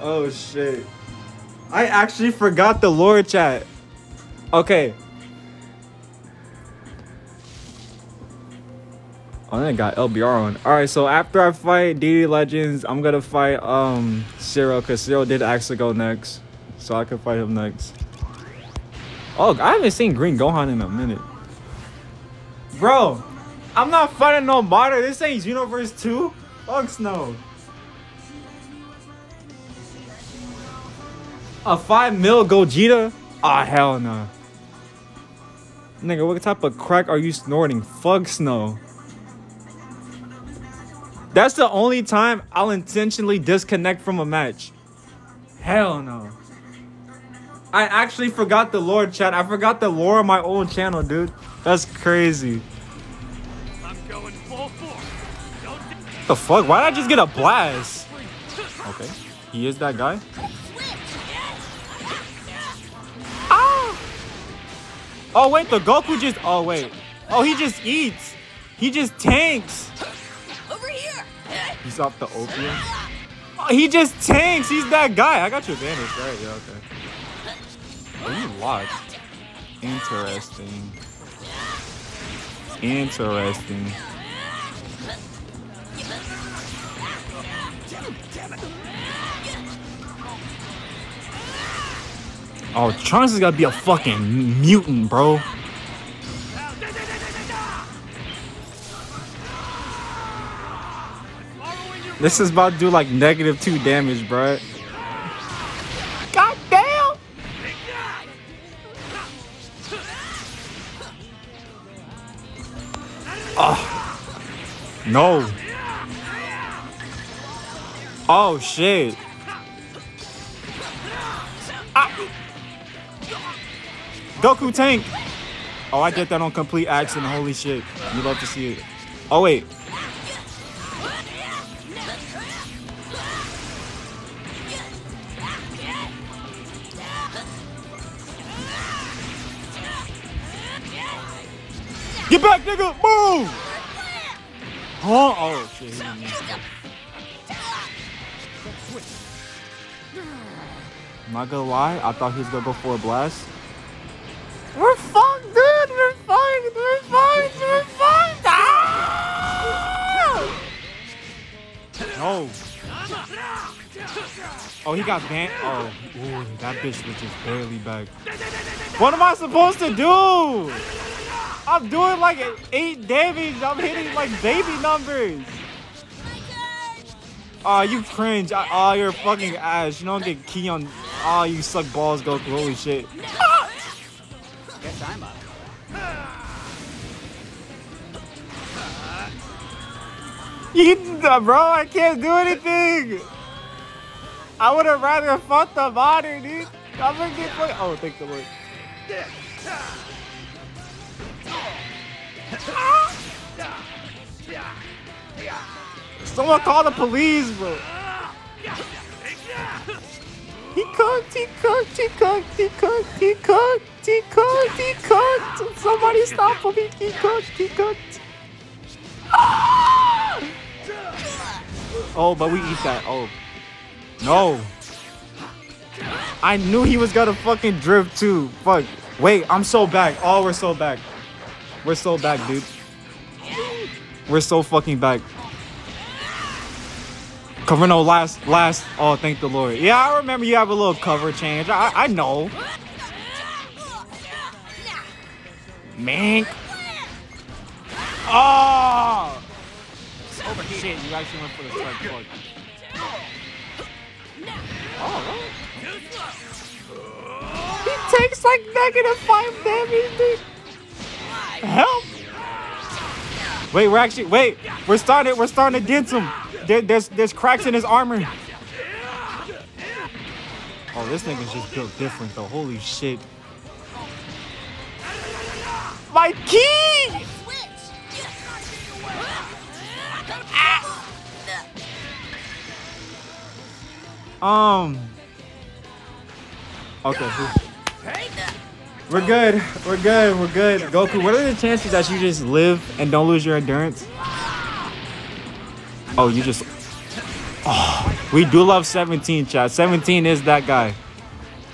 Oh shit. I actually forgot the lore chat. Okay. Oh, then I got LBR on. Alright, so after I fight DD Legends, I'm gonna fight um Cyril, because Cyril did actually go next. So I could fight him next. Oh, I haven't seen Green Gohan in a minute. Bro, I'm not fighting no modder. This ain't Universe 2. Fuck snow. A 5 mil Gogeta? Ah, oh, hell no. Nigga, what type of crack are you snorting? Fuck snow. That's the only time I'll intentionally disconnect from a match. Hell no. I actually forgot the lore, chat. I forgot the lore of my old channel, dude. That's crazy. What the fuck? Why did I just get a blast? Okay. He is that guy? Ah! Oh wait, the Goku just oh wait. Oh he just eats. He just tanks. Over here. He's off the opium. Oh, he just tanks. He's that guy. I got your advantage, right? Yeah, okay. Oh, you locked. Interesting. Interesting. Oh, Trunks is gotta be a fucking mutant, bro. This is about to do like negative two damage, bro. God damn! Oh. No. Oh shit. Ah. Goku tank. Oh, I get that on complete accident. Holy shit. You love to see it. Oh wait. Get back, nigga! Move! Huh? Oh shit. to. Not gonna lie, I thought he was gonna go for a blast. We're fine, dude. We're fine. We're fine. We're fine. Ah! No. Oh, he got banned. Oh, ooh, that bitch was just barely back. What am I supposed to do? I'm doing like eight damage. I'm hitting like baby numbers. Oh, you cringe. I, oh, you're fucking ass. You don't get key on. Oh, you suck balls, Goku. Holy shit. You, bro, I can't do anything. I would have rather fought the modder, dude. I'm gonna get fucking. Oh, thank the Lord. Someone call the police, bro. He cooked, he cooked, he cooked, he cooked, he cooked, he cooked, he cooked. Somebody stop him, he cooked, he cooked. Ah! Oh, but we eat that. Oh. No. I knew he was gonna fucking drift too. Fuck. Wait, I'm so back. Oh, we're so back. We're so back, dude. We're so fucking back. Cover no last last oh thank the Lord. Yeah, I remember you have a little cover change. I I know. Mink. Oh! Oh shit, you actually went for the strike fuck. Oh, he takes like negative five damage, dude. Help! Wait, we're actually wait. We're starting. We're starting to dent him. There, there's there's cracks in his armor. Oh, this nigga's just built different though. Holy shit. My key! Um. Okay. We're good. We're good. We're good. Goku, what are the chances that you just live and don't lose your endurance? Oh, you just. Oh, we do love 17, chat. 17 is that guy.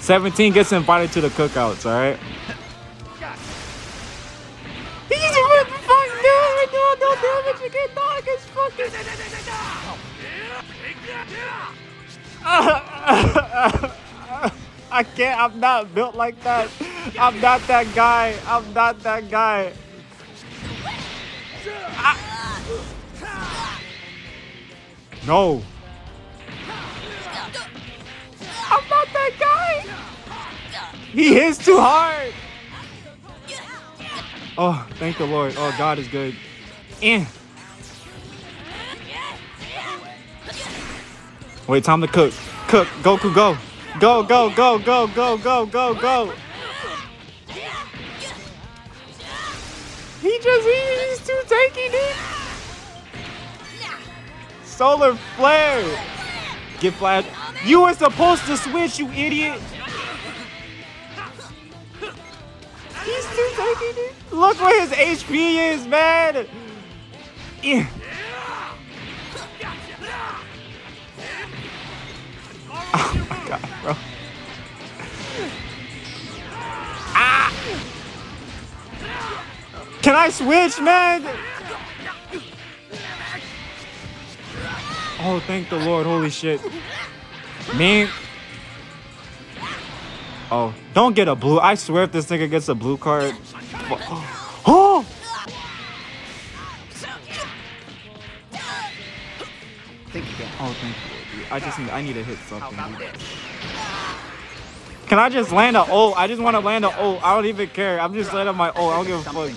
17 gets invited to the cookouts, alright? No damage. I can't. I'm not built like that. I'm not that guy. I'm not that guy. Ah. No. I'm not that guy. He hits too hard. Oh, thank the Lord. Oh, God is good. Eh. Wait, time to cook. Cook. Goku, go. Go, go, go, go, go, go, go, go. He just, he, he's too tanky, dude. Solar flare. Get flash. You were supposed to switch, you idiot. He's too tanky, dude. Look where his HP is, man. Eh. Oh my god, bro. Ah! Can I switch, man? Oh, thank the Lord. Holy shit. Man. Oh, don't get a blue. I swear if this nigga gets a blue card. Oh! I just need, I need to hit something. about dude. this? Can I just land a ult? I just want to land a ult. I don't even care. I'm just landing my ult. I don't give a fuck.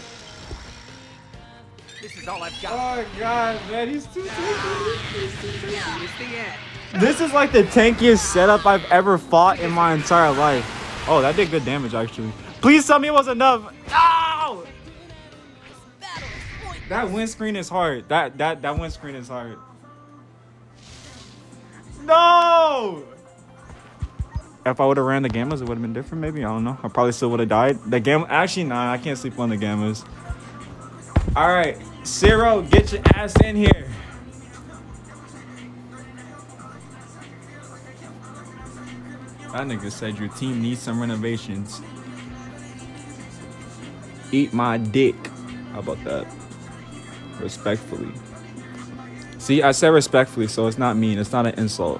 This is all I've got. Oh god, man, he's too tanky. It's the end. This is like the tankiest setup I've ever fought in my entire life. Oh, that did good damage actually. Please tell me it was enough. No! Battle is pointless. That windscreen is hard. That that that windscreen is hard. No! If I would have ran the gammas, it would have been different. Maybe I don't know. I probably still would have died. The gamma. Actually, nah. I can't sleep on the gammas. All right, Zero, get your ass in here. That nigga said your team needs some renovations. Eat my dick. How about that? Respectfully. See, I said respectfully, so it's not mean. It's not an insult.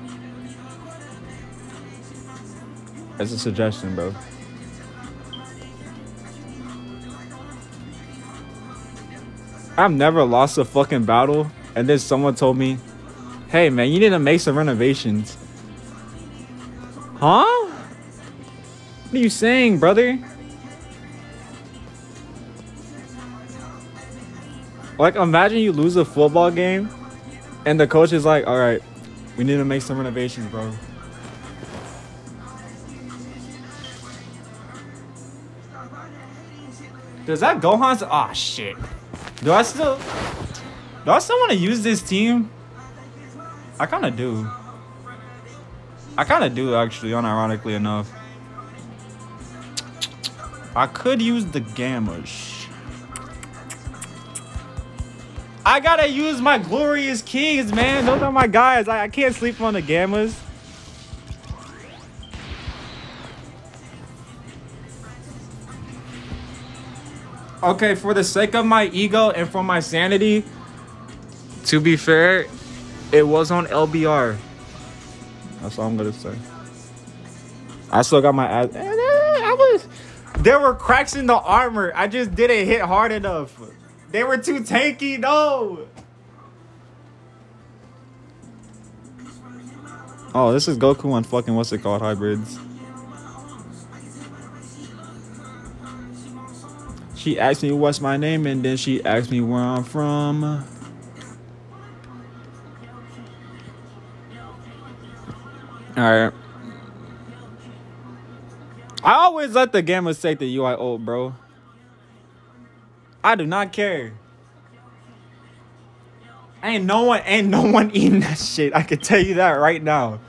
It's a suggestion, bro. I've never lost a fucking battle, and then someone told me, "Hey, man, you need to make some renovations." Huh? What are you saying, brother? Like, imagine you lose a football game, and the coach is like, "All right, we need to make some renovations, bro." Does that Gohan's? Ah, oh, shit. Do I still? Do I still want to use this team? I kind of do. I kind of do actually, unironically enough. I could use the gammas. I gotta use my glorious kings, man. Those are my guys. I, I can't sleep on the gammas. Okay, for the sake of my ego and for my sanity, to be fair, it was on LBR. That's all I'm gonna say. I still got my ass. eh, I was. There were cracks in the armor. I just didn't hit hard enough. They were too tanky. No. Oh, this is Goku on fucking what's it called hybrids. She asked me what's my name and then she asked me where I'm from. Alright. I always let the gamma say the UI old, bro. I do not care. Ain't no one, ain't no one eating that shit. I can tell you that right now.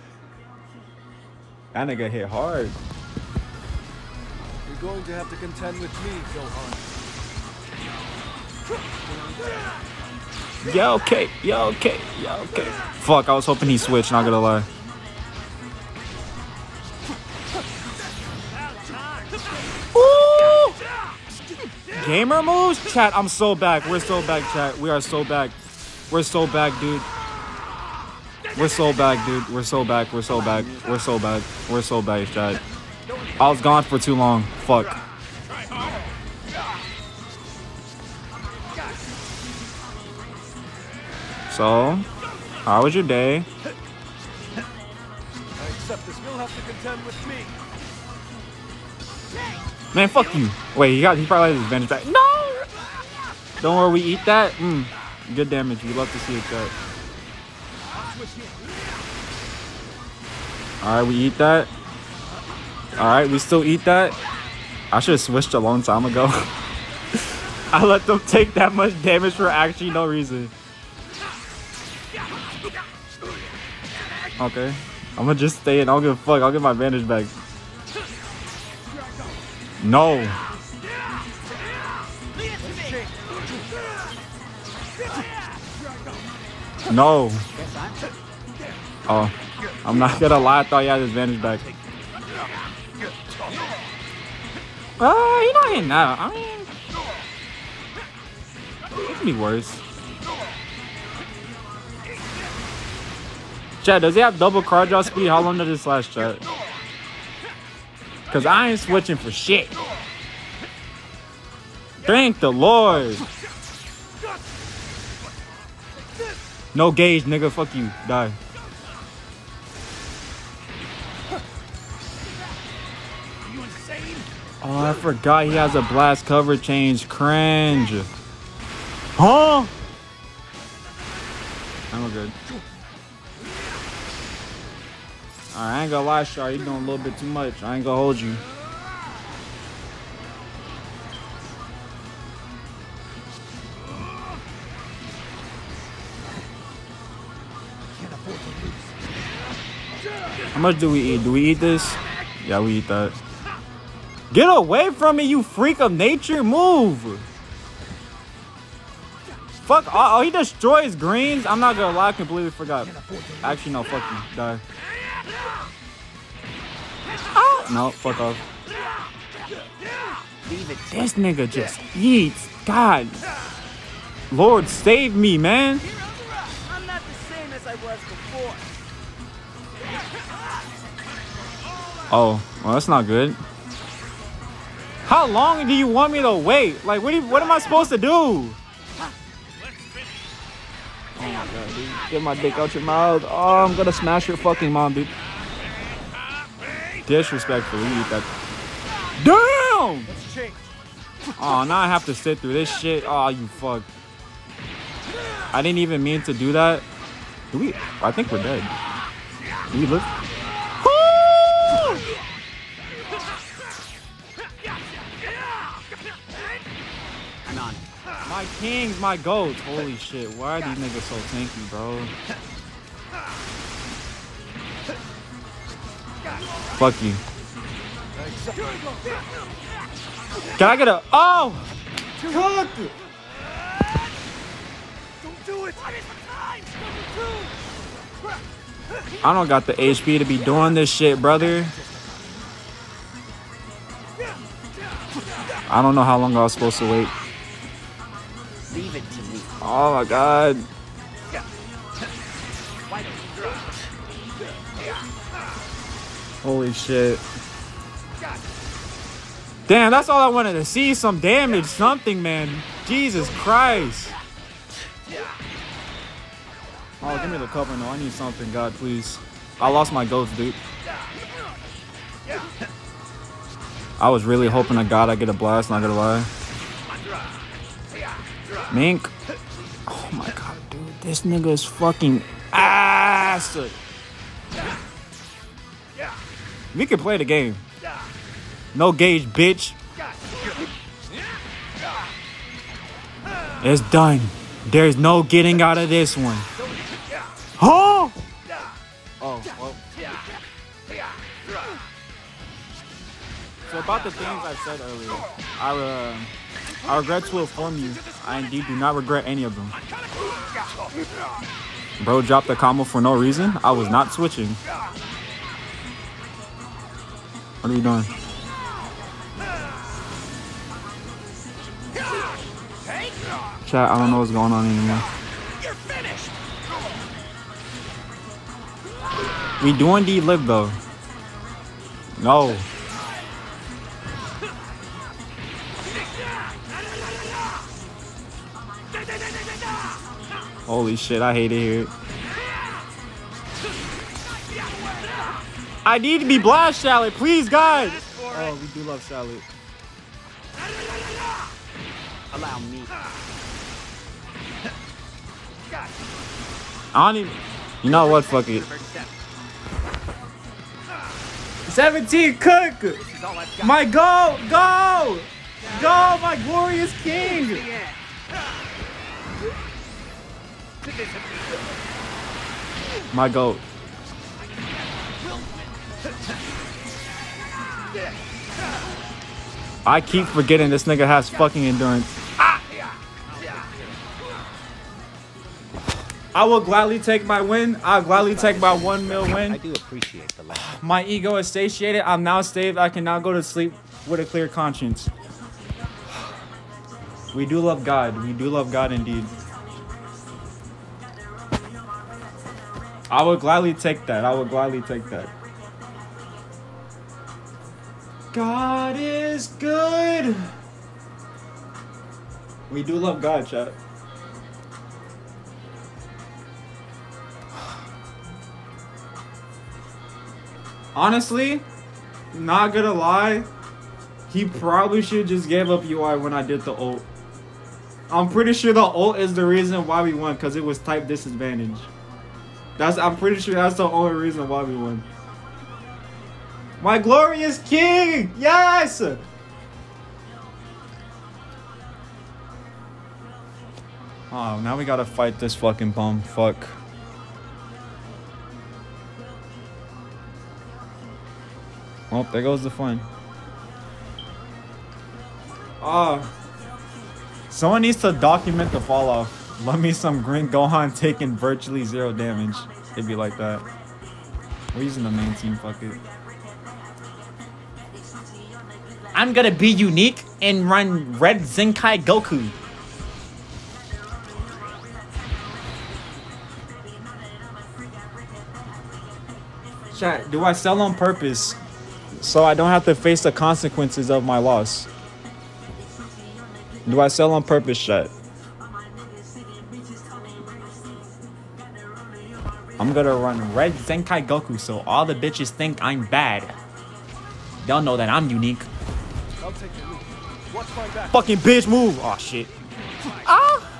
That nigga hit hard. You're going to have to contend with me, Gohan. Yeah, okay. Yeah, okay. Yeah, okay. Fuck, I was hoping he switched, not gonna lie. Gamer moves? Chat, I'm so back. We're so back, chat. We are so back. We're so back, dude. We're so back, dude. We're so back. We're so back. We're so back. We're so back, chat. I was gone for too long. Fuck. So, how was your day? I accept this. You'll have to contend with me. Man, fuck you. Wait, he got he probably has his advantage back. No! Don't worry, we eat that. Mm, good damage. We love to see it, chat. Alright, we eat that. Alright, we still eat that. I should have switched a long time ago. I let them take that much damage for actually no reason. Okay. I'm gonna just stay in. I don't give a fuck. I'll get my advantage back. No. No. Oh. I'm not gonna lie. I thought he had his advantage back. Uh, he not hitting that. I mean, it can be worse. Chat, does he have double card draw speed? How long does this last, chat? Cause I ain't switching for shit. Thank the Lord. No gauge, nigga. Fuck you. Die. Oh, I forgot he has a blast cover change. Cringe. Huh? I'm good. I ain't gonna lie, Shar. You doing a little bit too much. I ain't gonna hold you. How much do we eat? Do we eat this? Yeah, we eat that. Get away from me, you freak of nature! Move! Fuck, oh, oh, he destroys greens? I'm not gonna lie, I completely forgot. Actually, no, fuck you. Die. Ah! No, fuck off. Leave it. This nigga just eats. God. Lord, save me, man. I'm not the same as I was before. Oh, well, that's not good. How long do you want me to wait? Like, what, do you, what am I supposed to do? Oh my god, dude. Get my dick out your mouth. Oh, I'm gonna smash your fucking mom, dude. Disrespectful. You eat that. Damn! Oh, now I have to sit through this shit. Oh, you fuck. I didn't even mean to do that. Do we? I think we're dead. Do we live? My kings, my goats. Holy shit. Why are these niggas so tanky, bro? Fuck you. Can I get a. Oh! I don't got the HP to be doing this shit, brother. I don't know how long I was supposed to wait. Leave it to me. Oh my god. Holy shit. Damn, that's all I wanted to see. Some damage, something, man. Jesus Christ. Oh, give me the cover. No, I need something, God, please. I lost my ghost, dude. I was really hoping to God I get a blast, not gonna lie. Mink. Oh my god, dude. This nigga is fucking ass. We can play the game. No gauge, bitch. It's done. There's no getting out of this one. Huh? Oh, well. So about the things I said earlier, I, uh, I regret to inform you, I indeed do not regret any of them. Bro dropped the combo for no reason. I was not switching. What are you doing? Chat, I don't know what's going on anymore. We doing D live though. No. Holy shit, I hate it here. I need to be blast Shallot, please, guys. Oh, we do love Shallot. Allow me. I don't even. You know what? Fuck it. 17 cook. This is all I've got. My go, go, go, my glorious king. My goat. I keep forgetting this nigga has fucking endurance. I will gladly take my win. I'll gladly take my one mil win. I do appreciate the laugh. My ego is satiated. I'm now staved. I can now go to sleep with a clear conscience. We do love God. We do love God indeed. I would gladly take that. I would gladly take that. God is good. We do love God, chat. Honestly, not gonna lie, he probably should just gave up UI when I did the ult. I'm pretty sure the ult is the reason why we won, cause it was type disadvantage. That's I'm pretty sure that's the only reason why we won. My glorious king! Yes! Oh, now we gotta fight this fucking bum. Fuck. Well, there goes the fun. Ah. someone needs to document the fall off. Love me some Green Gohan taking virtually zero damage. It'd be like that. We're using the main team, fuck it. I'm gonna be unique and run Red Zenkai Goku. Chat, do I sell on purpose so I don't have to face the consequences of my loss? Do I sell on purpose, chat? I'm gonna run Red Zenkai Goku so all the bitches think I'm bad. They'll know that I'm unique. I'll take the. Watch my back. Fucking bitch move. Oh shit. Ah!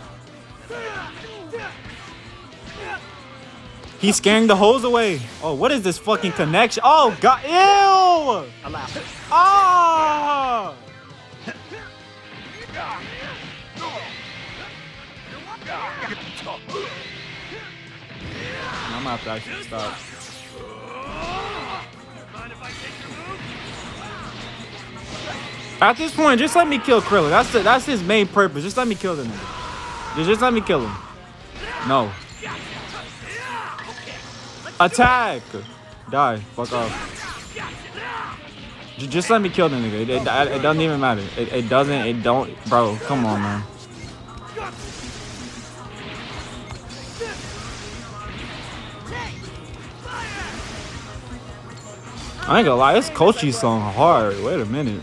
He's scaring the hose away. Oh, what is this fucking connection? Oh god. Ew! Ah! I'm gonna have to actually stop. At this point, just let me kill Krillin. That's the, that's his main purpose. Just let me kill the nigga. Just, just let me kill him. No. Attack! Die. Fuck off. Just let me kill the nigga. It, it, it doesn't even matter. It, it doesn't. It don't. Bro, come on, man. I ain't gonna lie, this Kochi song hard. Wait a minute.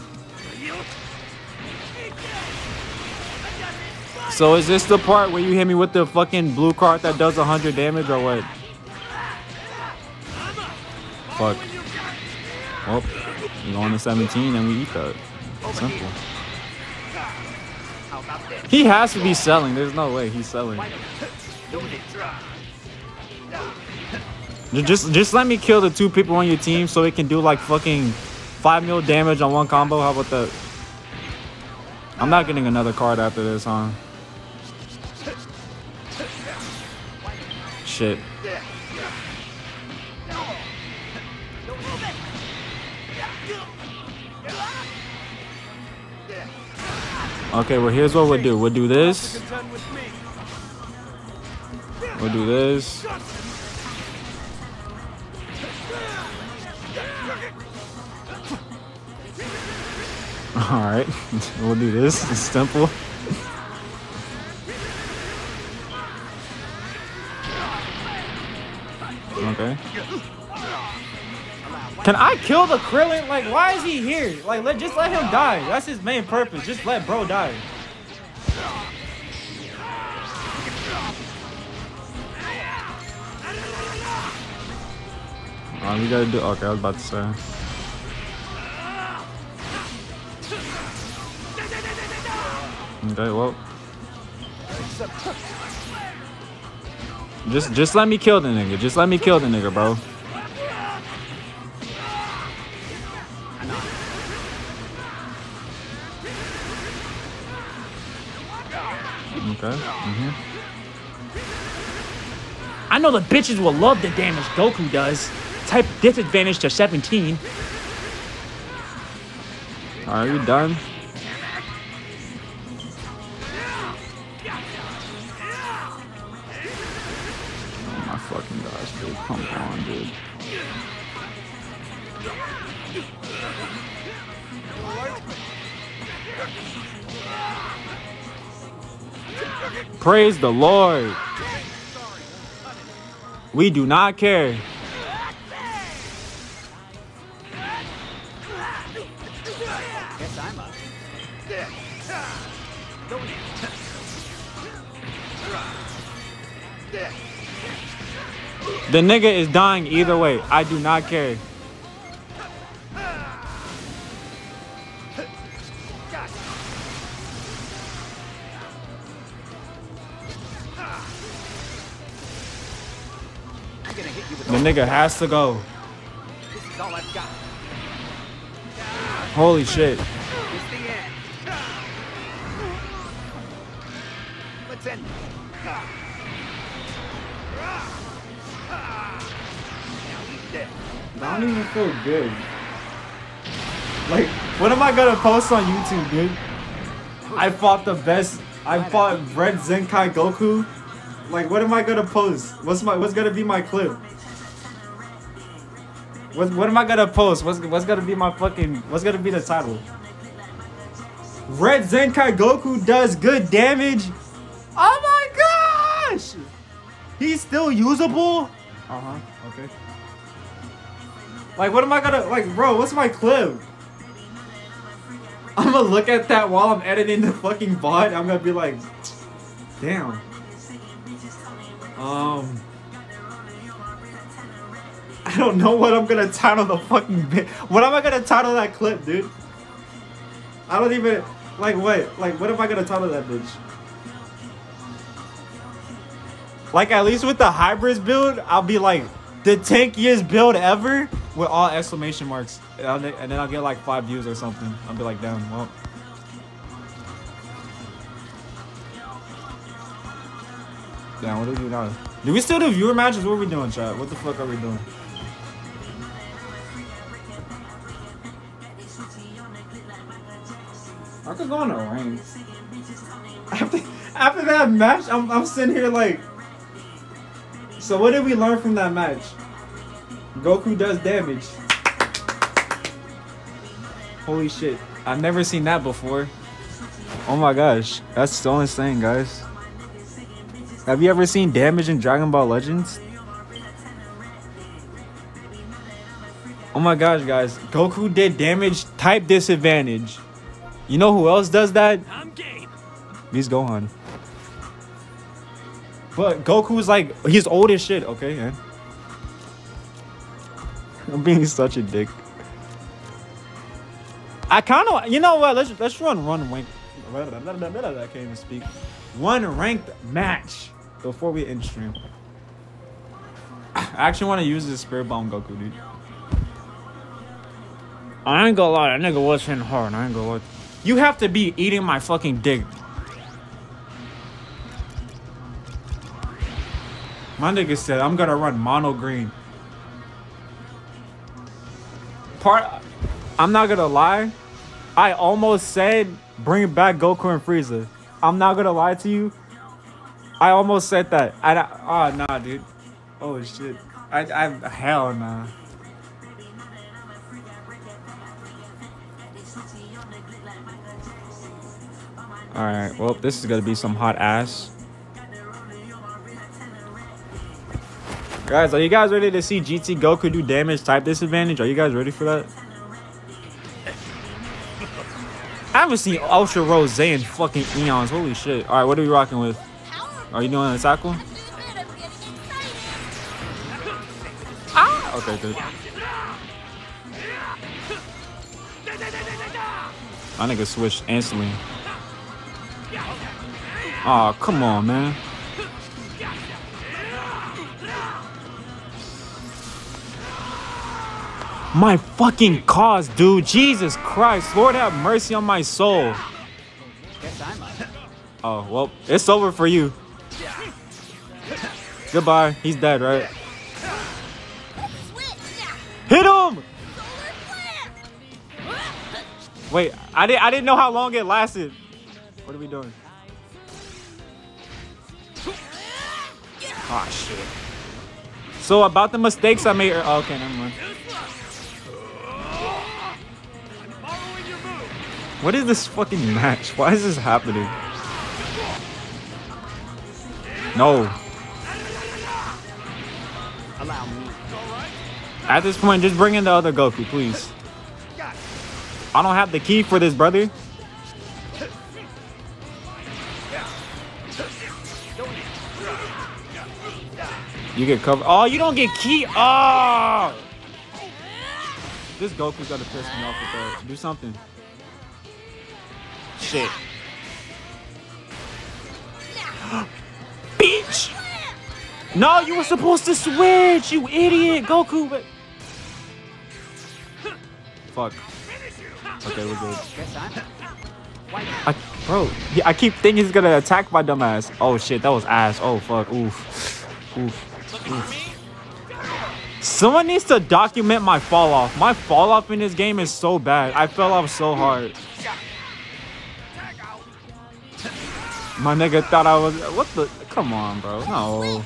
So is this the part where you hit me with the fucking blue card that does 100 damage or what? Fuck. Well, we go on to 17 and we eat that. Simple. He has to be selling. There's no way he's selling. Just just let me kill the two people on your team so it can do like fucking Five mil damage on one combo. How about that? I'm not getting another card after this, huh? Shit. Okay, well here's what we'll do. We'll do this. We'll do this. All right, we'll do this. It's simple. Okay. Can I kill the Krillin? Like, why is he here? Like, let just let him die. That's his main purpose. Just let bro die. Oh, we gotta do. Okay, I was about to say. Okay, well. Just, just let me kill the nigga. Just let me kill the nigga, bro. Okay. mhm. I know the bitches will love the damage Goku does. Type disadvantage to 17. Are you done? Praise the Lord. We do not care. The nigga is dying either way. I do not care. Nigga has to go. Holy shit. I don't even feel good. Like, what am I gonna post on YouTube, dude? I fought the best. I fought Red Zenkai Goku. Like, what am I gonna post? What's my? What's gonna be my clip? What What am I gonna post? What's What's gonna be my fucking? What's gonna be the title? Red Zenkai Goku does good damage. Oh my gosh! He's still usable. Uh huh. Okay. Like, what am I gonna like, bro? What's my clip? I'm gonna look at that while I'm editing the fucking bot. I'm gonna be like, damn. Um, don't know what I'm gonna title the fucking. vi- What am I gonna title that clip, dude? I don't even like what. Like, what am I gonna title that bitch? Like, at least with the hybrids build, I'll be like the tankiest build ever with all exclamation marks, and, I'll- and then I'll get like five views or something. I'll be like, damn, well. Damn, what do we do now? Do we still do viewer matches? What are we doing, chat? What the fuck are we doing? I could go on a rank. After, after that match, I'm, I'm sitting here like. So what did we learn from that match? Goku does damage. Holy shit. I've never seen that before. Oh my gosh. That's only thing, guys. Have you ever seen damage in Dragon Ball Legends? Oh my gosh, guys. Goku did damage type disadvantage. You know who else does that? I'm game. He's Gohan. But Goku's like he's old as shit, okay, man. I'm being such a dick. I kind of, you know what? Let's let's run run rank. I can't even speak. One ranked match before we end stream. I actually want to use this spirit bomb Goku, dude. I ain't gonna lie, that nigga was hitting hard. I ain't gonna lie. You have to be eating my fucking dick. My nigga said I'm gonna run mono green. Part, I'm not gonna lie. I almost said bring back Goku and Frieza. I'm not gonna lie to you. I almost said that. I oh nah, dude. Oh shit. I I hell nah. All right. Well, this is gonna be some hot ass. Guys, are you guys ready to see GT Goku do damage type disadvantage? Are you guys ready for that? I haven't seen Ultra Rose in fucking eons. Holy shit. All right, what are we rocking with? Are you doing a tackle? Ah! Okay, good. My nigga switched instantly. Aw, oh, come on, man. My fucking cause, dude. Jesus Christ. Lord have mercy on my soul. Oh, well, it's over for you. Goodbye. He's dead, right? Hit him! Wait, I didn't I didn't know how long it lasted. What are we doing? Ah shit. So about the mistakes I made. Oh, okay, never mind. What is this fucking match? Why is this happening? No. At this point, just bring in the other Goku, please. I don't have the key for this, brother. You get covered. Oh, you don't get key. Oh! This Goku's gonna piss me off with that. Do something. Shit. Bitch! No, you were supposed to switch, you idiot, Goku. But... Fuck. Okay, we're good. Guess I'm. Why not? I, bro, I keep thinking he's gonna attack my dumb ass. Oh shit, that was ass. Oh fuck, oof, oof, oof. Someone needs to document my fall off. My fall off in this game is so bad. I fell off so hard. My nigga thought I was. What the? Come on, bro. No.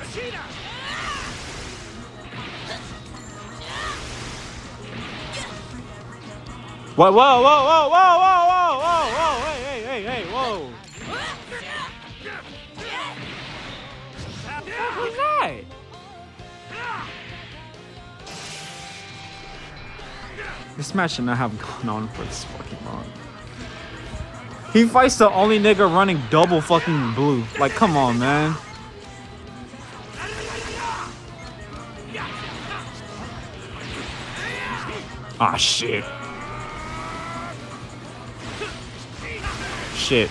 Whoa, whoa, whoa, whoa, whoa, whoa, whoa, whoa, whoa, hey, hey, hey, hey, whoa. Who's that? This match should not have gone on for this fucking long. He fights the only nigga running double fucking blue. Like, come on, man. Ah, shit. Shit.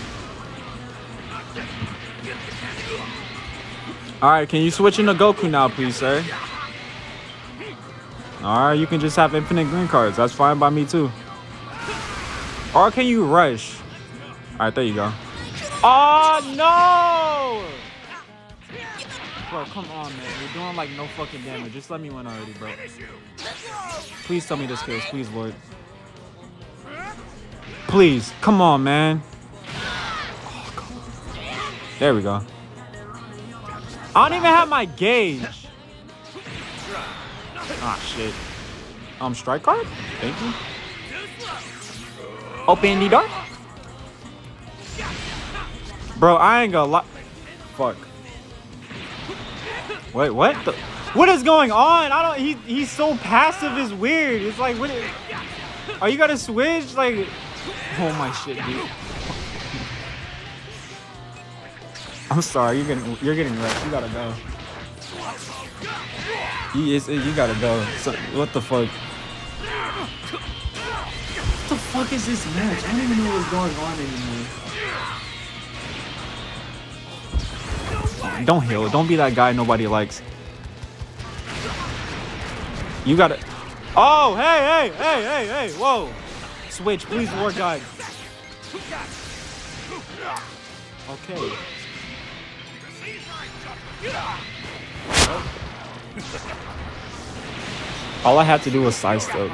Alright, can you switch into Goku now, please, sir? Alright, you can just have infinite green cards. That's fine by me, too. Or can you rush? Alright, there you go. Oh, no! Bro, come on, man. You're doing, like, no fucking damage. Just let me win already, bro. Please tell me this case. Please, Lord. Please. Come on, man. There we go. I don't even have my gauge. Ah, shit. Um, strike card? Thank you. Open the door. Bro, I ain't gonna lie. Fuck. Wait, what? The what is going on? I don't. He he's so passive. Is weird. It's like, what? Are you gonna switch? Like, oh my shit, dude. I'm sorry. You're getting you're getting wrecked. You gotta go. You, you gotta go. So, what the fuck? What the fuck is this match? I don't even know what's going on anymore. Don't heal. Don't be that guy nobody likes. You gotta. Oh, hey, hey, hey, hey, hey, whoa. Switch, please, War God. Okay. All I had to do was sidestep.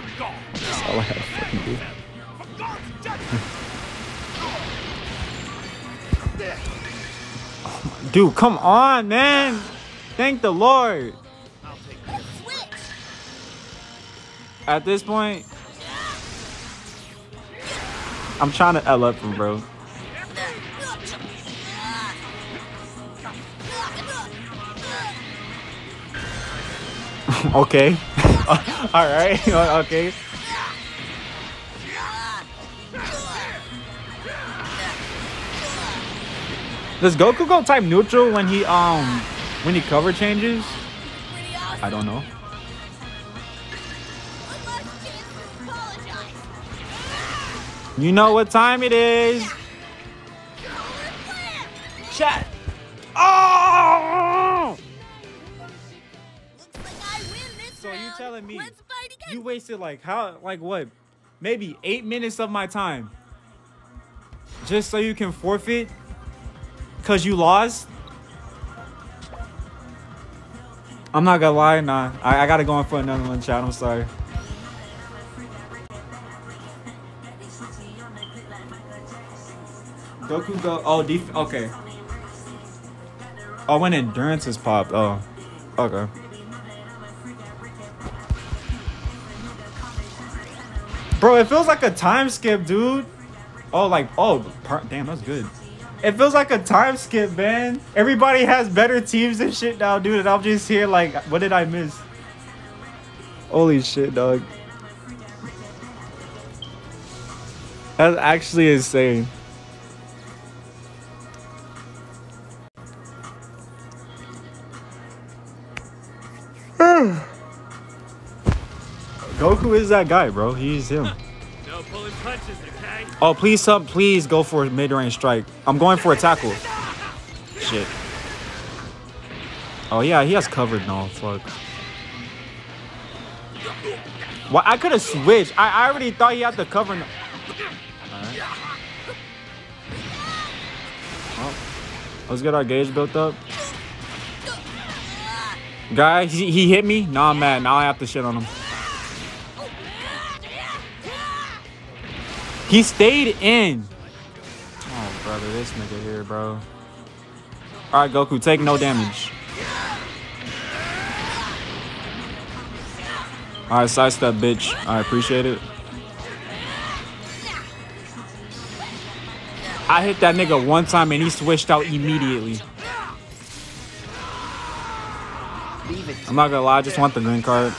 That's all I had to fucking do. Dude, come on, man. Thank the Lord. At this point, I'm trying to L up him, bro. Okay. All right. okay. Does Goku go type neutral when he um when he cover changes? I don't know. You know what time it is. You wasted like how like what? Maybe eight minutes of my time. Just so you can forfeit? Cause you lost? I'm not gonna lie, nah. I, I gotta go in for another one, chat. I'm sorry. Goku go oh def okay. Oh when endurance is popped. Oh. Okay. Bro, it feels like a time skip, dude. Oh, like, oh, damn, that's good. It feels like a time skip, man. Everybody has better teams and shit now, dude. And I'm just here, like, what did I miss? Holy shit, dog. That's actually insane. Goku is that guy, bro. He's him. No pulling punches, okay? Oh, please, sub, please go for a mid-range strike. I'm going for a tackle. Shit. Oh yeah, he has covered now. Fuck. Well, I could have switched. I, I already thought he had the cover. No-. Well, let's get our gauge built up. Guy, he, he hit me. Now I'm mad. Now I have to shit on him. He stayed in. Oh, brother, this nigga here, bro. All right, Goku, take no damage. All right, sidestep, bitch. I appreciate it. I hit that nigga one time and he switched out immediately. I'm not gonna lie, I just want the green card.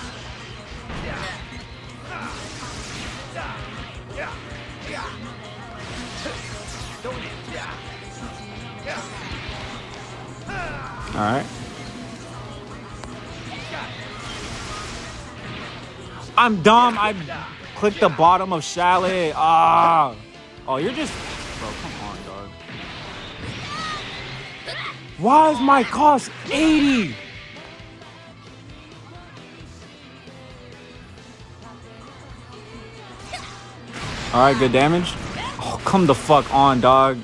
All right. I'm dumb. I clicked the bottom of Shallot. Ah. Oh, you're just. Bro, come on, dog. Why is my cost 80? All right, good damage. Oh, come the fuck on, dog.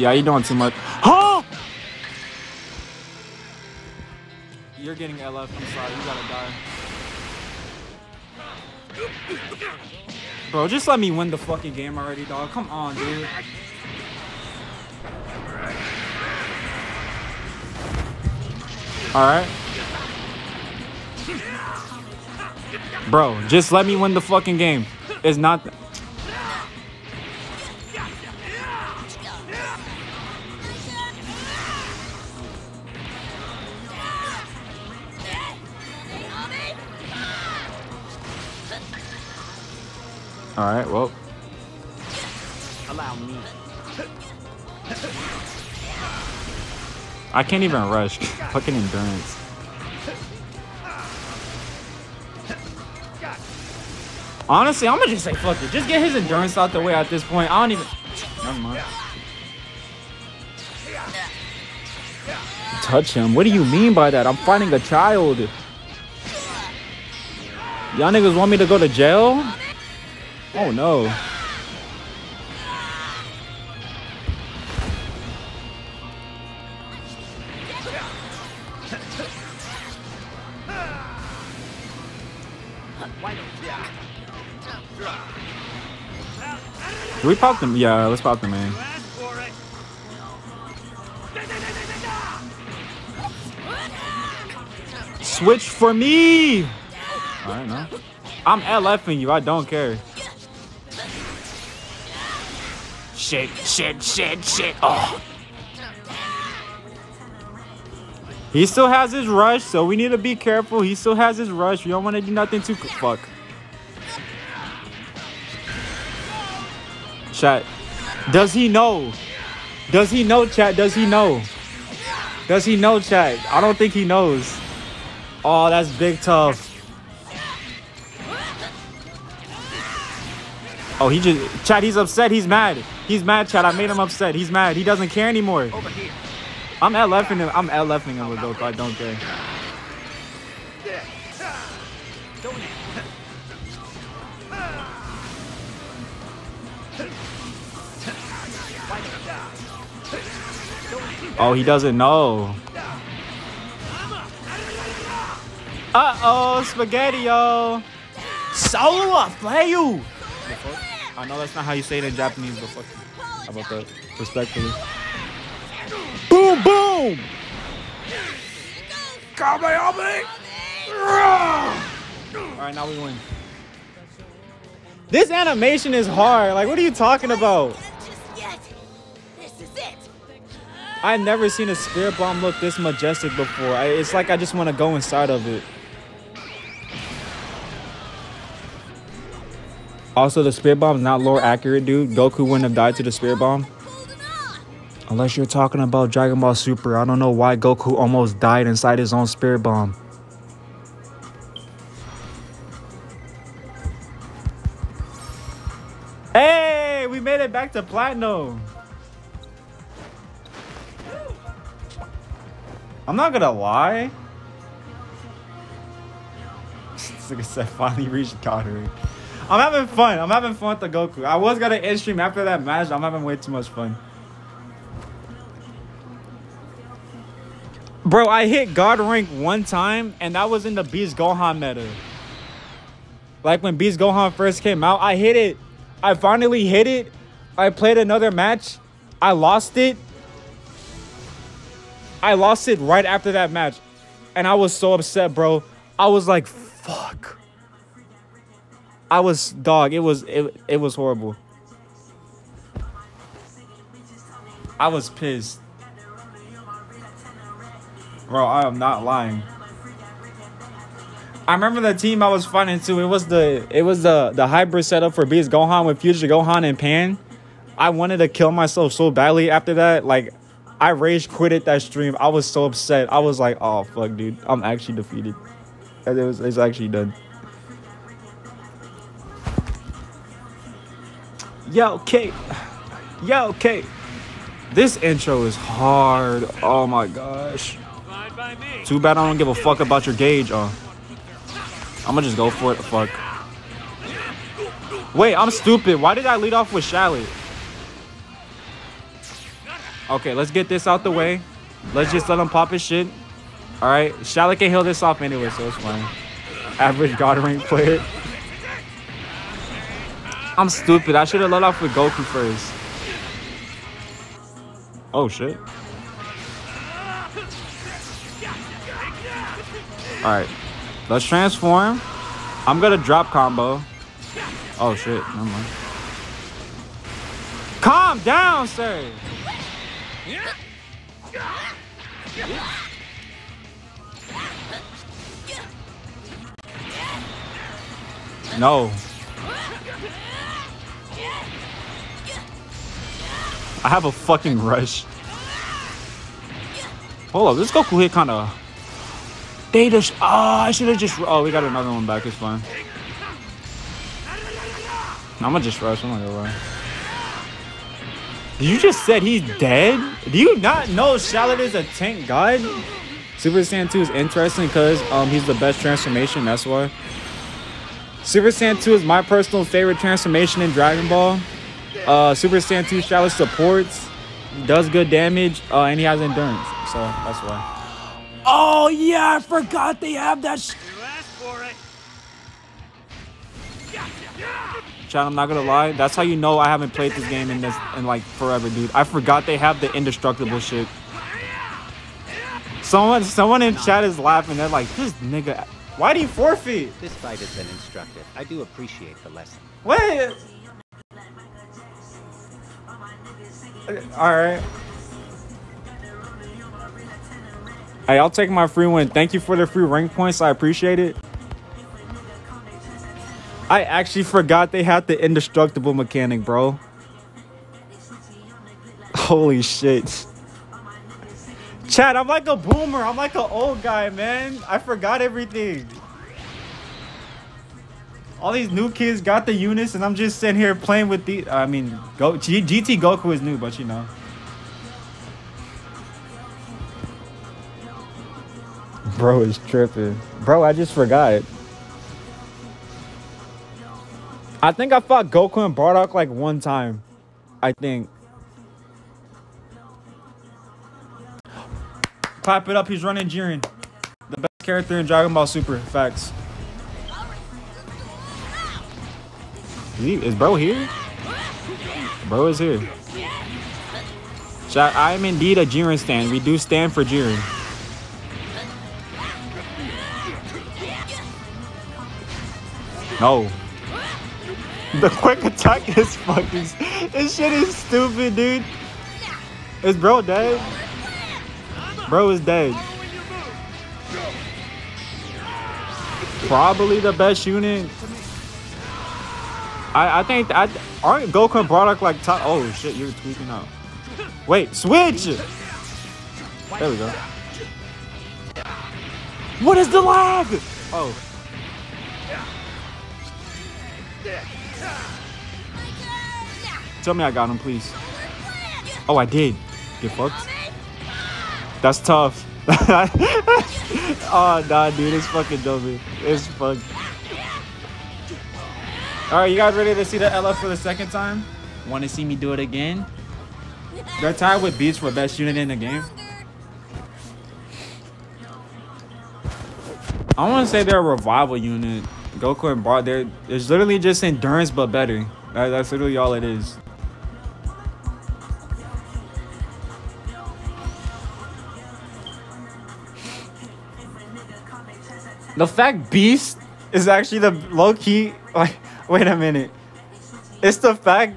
Yeah, you're doing too much. Huh? You're getting LF. I'm sorry. You gotta die. Bro, just let me win the fucking game already, dog. Come on, dude. All right. Bro, just let me win the fucking game. It's not. I can't even rush. fucking endurance. Honestly, I'm gonna just say fuck it. Just get his endurance out the way at this point. I don't even. Never mind. Touch him. What do you mean by that? I'm fighting a child. Y'all niggas want me to go to jail? Oh no. We pop them? Yeah, let's pop them it. Switch for me! I'm LFing you, I don't care. Shit, shit, shit, shit. Oh. He still has his rush, so we need to be careful. He still has his rush. We don't want to do nothing too fuck. Chat. Does he know? Does he know, chat? Does he know? Does he know, chat? I don't think he knows. Oh, that's big tough. Oh, he just Chad. He's upset. He's mad. He's mad, Chad. I made him upset. He's mad. He doesn't care anymore. I'm LFing him. I'm LFing him with Goku. I don't care. Oh, he doesn't know. Uh oh, spaghetti-o. Solo up, play you. I know that's not how you say it in Japanese, but fuck you. How about that? Respectfully. Boom, boom! Alright, now we win. This animation is hard. Like, what are you talking about? I've never seen a spirit bomb look this majestic before. I, it's like I just want to go inside of it. Also, the spirit bomb's not lore accurate, dude. Goku wouldn't have died to the spirit bomb. Unless you're talking about Dragon Ball Super. I don't know why Goku almost died inside his own spirit bomb. Hey, we made it back to platinum. I'm not gonna lie. This nigga said finally reached God rank. I'm having fun. I'm having fun with the Goku. I was gonna end stream after that match. I'm having way too much fun. Bro, I hit God rank one time, and that was in the Beast Gohan meta. Like when Beast Gohan first came out, I hit it. I finally hit it. I played another match. I lost it. I lost it right after that match. And I was so upset, bro. I was like, fuck. I was dog, it was it, it was horrible. I was pissed. Bro, I am not lying. I remember the team I was fighting too. It was the it was the the hybrid setup for Beast Gohan with Future Gohan and Pan. I wanted to kill myself so badly after that. Like I rage quitted that stream. I was so upset. I was like, oh fuck, dude. I'm actually defeated. And it was it's actually done. Yo, Kate. Yo, Kate. This intro is hard. Oh my gosh. Too bad I don't give a fuck about your gauge. Uh, I'm gonna just go for it. Fuck. Wait, I'm stupid. Why did I lead off with Shallot? Okay, let's get this out the way. Let's just let him pop his shit. All right, Shallot can heal this off anyway, so it's fine. Average God rank player. I'm stupid. I should have let off with Goku first. Oh shit. All right, let's transform. I'm gonna drop combo. Oh shit, never mind. Calm down, sir. No. I have a fucking rush. Hold up, this Goku hit kind of. Data. Sh- ah, oh, I should have just. Oh, we got another one back. It's fine. I'm gonna just rush. I'm gonna lie. You just said he's dead? Do you not know Shallot is a tank god? Super Saiyan 2 is interesting because um he's the best transformation, that's why. Super Saiyan 2 is my personal favorite transformation in Dragon Ball. Uh, Super Saiyan 2 Shallot supports, does good damage, uh, and he has endurance. So that's why. Oh yeah, I forgot they have that. Chad, I'm not gonna lie. That's how you know I haven't played this game in this in like forever, dude. I forgot they have the indestructible shit. Someone, someone in chat is laughing. They're like, "This nigga, why do you forfeit?" This fight has been instructive. I do appreciate the lesson. Wait. Uh, all right. Hey, I'll take my free win. Thank you for the free rank points. I appreciate it. I actually forgot they had the indestructible mechanic, bro. Holy shit. Chad, I'm like a boomer. I'm like an old guy, man. I forgot everything. All these new kids got the units, and I'm just sitting here playing with the. I mean, Go, G, GT Goku is new, but you know. Bro is tripping. Bro, I just forgot. I think I fought Goku and Bardock like one time. I think. Clap it up, he's running Jiren. The best character in Dragon Ball Super. Facts. Is, he, is bro here? Bro is here. Chat, I am indeed a Jiren stand. We do stand for Jiren. No. The quick attack is fucking. This shit is stupid, dude. Is bro dead? Bro is dead. Probably the best unit. I I think I aren't Goku Bardock like top. Oh shit, you're tweaking out. Wait, switch. There we go. What is the lag? Oh. Tell me I got him, please. Oh, I did. Get fucked. That's tough. oh, nah, dude. It's fucking dummy. It's fucked. All right, you guys ready to see the LF for the second time? Want to see me do it again? They're tied with Beast for best unit in the game. I want to say they're a revival unit. Goku and Bart, they're it's literally just endurance but better. That, that's literally all it is. The fact Beast is actually the low key. Like, wait a minute. It's the fact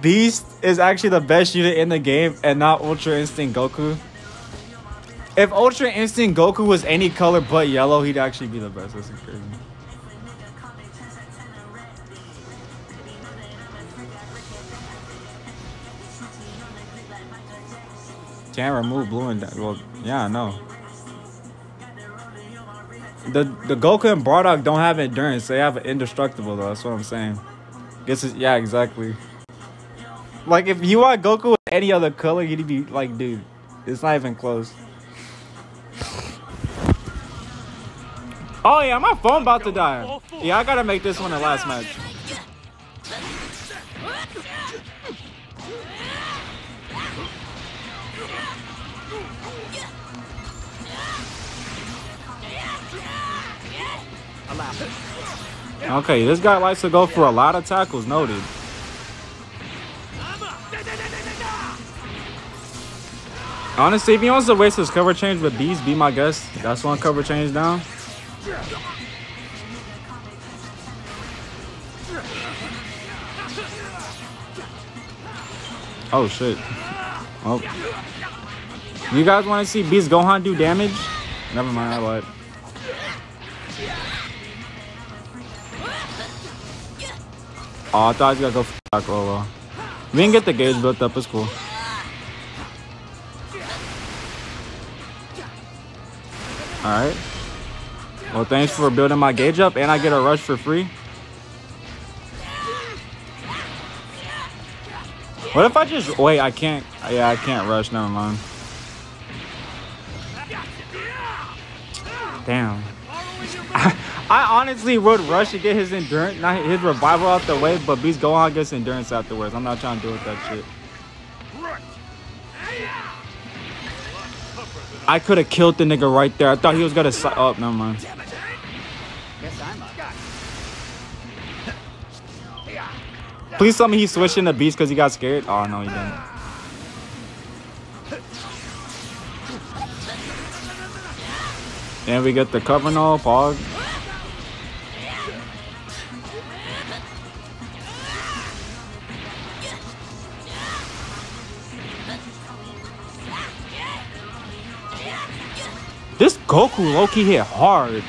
Beast is actually the best unit in the game and not Ultra Instinct Goku. If Ultra Instinct Goku was any color but yellow, he'd actually be the best. That's crazy. Can't remove blue and well, yeah, I know. The the Goku and Bardock don't have endurance. They have indestructible though. That's what I'm saying. Guess it's, yeah, exactly. Like if you want Goku with any other color, you'd be like, dude, it's not even close. Oh yeah, my phone about to die. Yeah, I gotta make this one the last match. Okay, this guy likes to go for a lot of tackles. Noted. Honestly, if he wants to waste his cover change with these, be my guest. That's one cover change down. Oh shit. Oh. You guys want to see Beast Gohan do damage? Never mind, I lied. Oh, I thought you gotta go for back. Oh well. We can get the gauge built up. It's cool. Alright. Well, thanks for building my gauge up, and I get a rush for free. What if I just wait? I can't. Yeah, I can't rush. Never mind. Damn. I, honestly would rush to get his endurance, not his revival out the way, but Beast Gohan gets endurance afterwards. I'm not trying to deal with that shit. I could have killed the nigga right there. I thought he was gonna. Si- oh, never mind. Please tell me he switched into Beast because he got scared. Oh no, he didn't. And we get the cover now, Pog. Goku lowkey hit hard.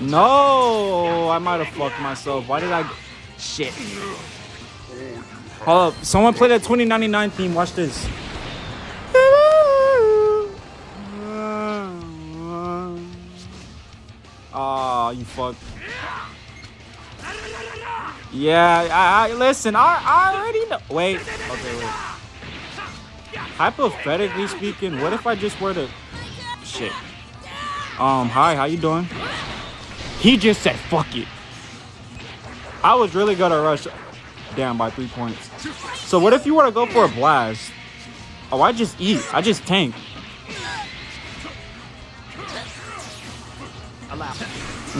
No, I might have fucked myself. Why did I? Shit. Hold up. Someone play that 2099 theme. Watch this. Oh, you fuck. Yeah, I, I listen. I, I already know. Wait. Okay, wait. Hypothetically speaking, what if I just were to? Shit. Um, hi. How you doing? He just said, fuck it. I was really gonna rush down by three points. So what if you were to go for a blast? Oh, I just eat. I just tank.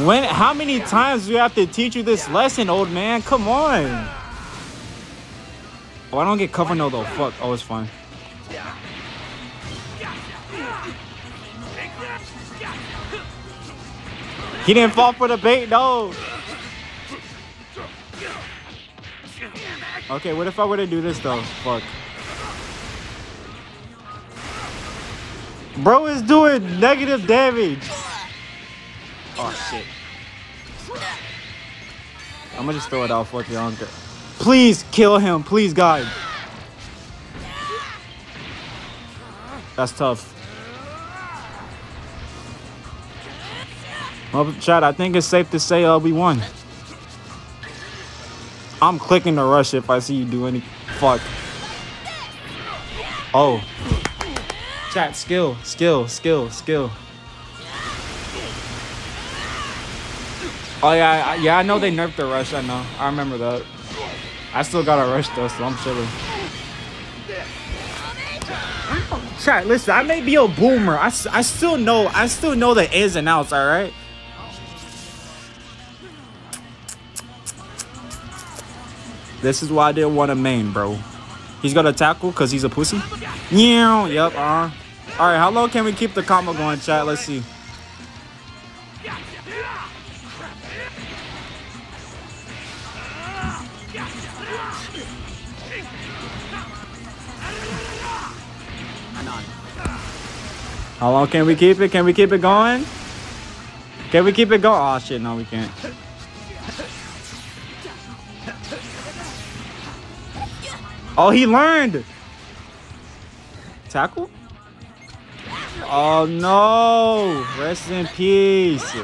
When? How many times do you have to teach you this lesson, old man? Come on. Oh, I don't get cover no though. Fuck. Oh, it's fine. He didn't fall for the bait, no. Okay, what if I were to do this though? Fuck. Bro is doing negative damage. Oh shit. I'm gonna just throw it out. Fuck care. Please kill him, please, God. That's tough. Well, Chad, I think it's safe to say uh, we won. I'm clicking the rush if I see you do any. Fuck. Oh. Chat, skill, skill, skill, skill. Oh yeah, yeah, I know they nerfed the rush. I know. I remember that. I still got a rush though, so I'm chilling. Chat, listen, I may be a boomer. I, I still know I still know the ins and outs. All right. This is why I didn't want a main, bro. He's gonna tackle because he's a pussy. Yeah, yep. Uh. All right, how long can we keep the combo going, chat? Let's see. How long can we keep it? Can we keep it going? Can we keep it going? Oh shit, no, we can't. Oh, he learned. Tackle? Oh no! Rest in peace.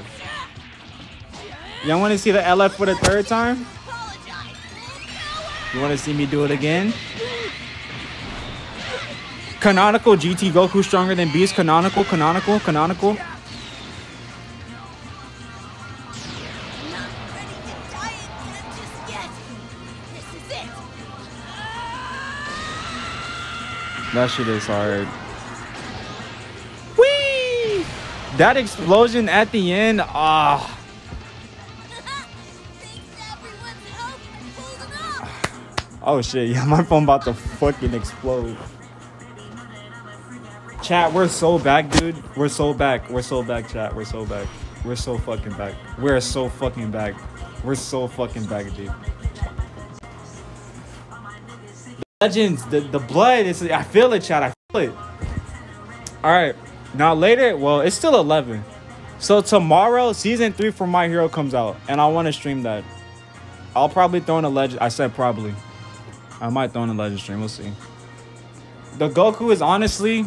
Y'all want to see the LF for the third time? You want to see me do it again? Canonical GT Goku stronger than Beast. Canonical, canonical, canonical. Not ready to die again just yet. This is it. That shit is hard. Whee! That explosion at the end, ah. Thanks to everyone's help, I pulled it off. Oh shit, yeah, my phone about to fucking explode. Chat, we're so back, dude. We're so back. We're so back, chat. We're so back. We're so fucking back. We're so fucking back. We're so fucking back, dude. Legends, the, the blood is I feel it, chat. I feel it. Alright. Now later, well, it's still 11. So tomorrow, season three for My Hero comes out, and I want to stream that. I'll probably throw in a legend. I said probably. I might throw in a legend stream. We'll see. The Goku is honestly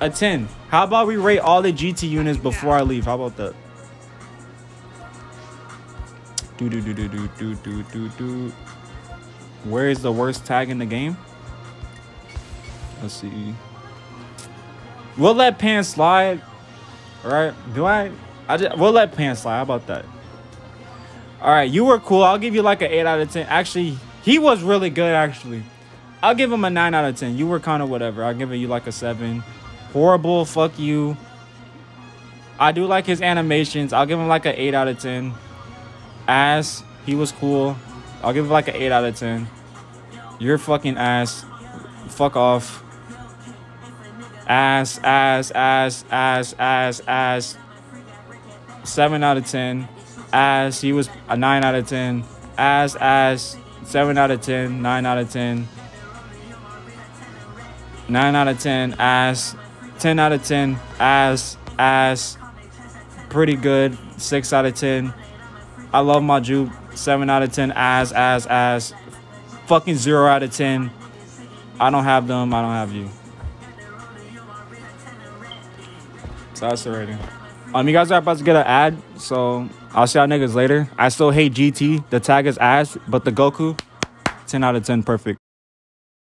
a 10. How about we rate all the GT units before I leave? How about that? Do do do do do do do do do. Where is the worst tag in the game? Let's see. we'll let Pan slide. All right? Do I? I just we'll let Pan slide. How about that? All right, you were cool. I'll give you like an eight out of ten. Actually, he was really good. Actually, I'll give him a nine out of ten. You were kind of whatever. I'll give you like a seven. Horrible. Fuck you. I do like his animations. I'll give him like an eight out of ten. Ass. He was cool. I'll give him like an eight out of ten. You're fucking ass. Fuck off. Ass, ass, ass, ass, ass, ass. Seven out of ten. Ass. He was a nine out of ten. Ass, ass. Seven out of ten. Nine out of ten. Nine out of ten. Ass. Ten out of ten. Ass, ass. Pretty good. Six out of ten. I love my juke. Seven out of ten. Ass, ass, ass. Fucking zero out of ten. I don't have them. I don't have you. So that's the rating. Um, you guys are about to get an ad, so I'll see y'all niggas later. I still hate GT. The tag is ass, but the Goku, 10 out of 10, perfect.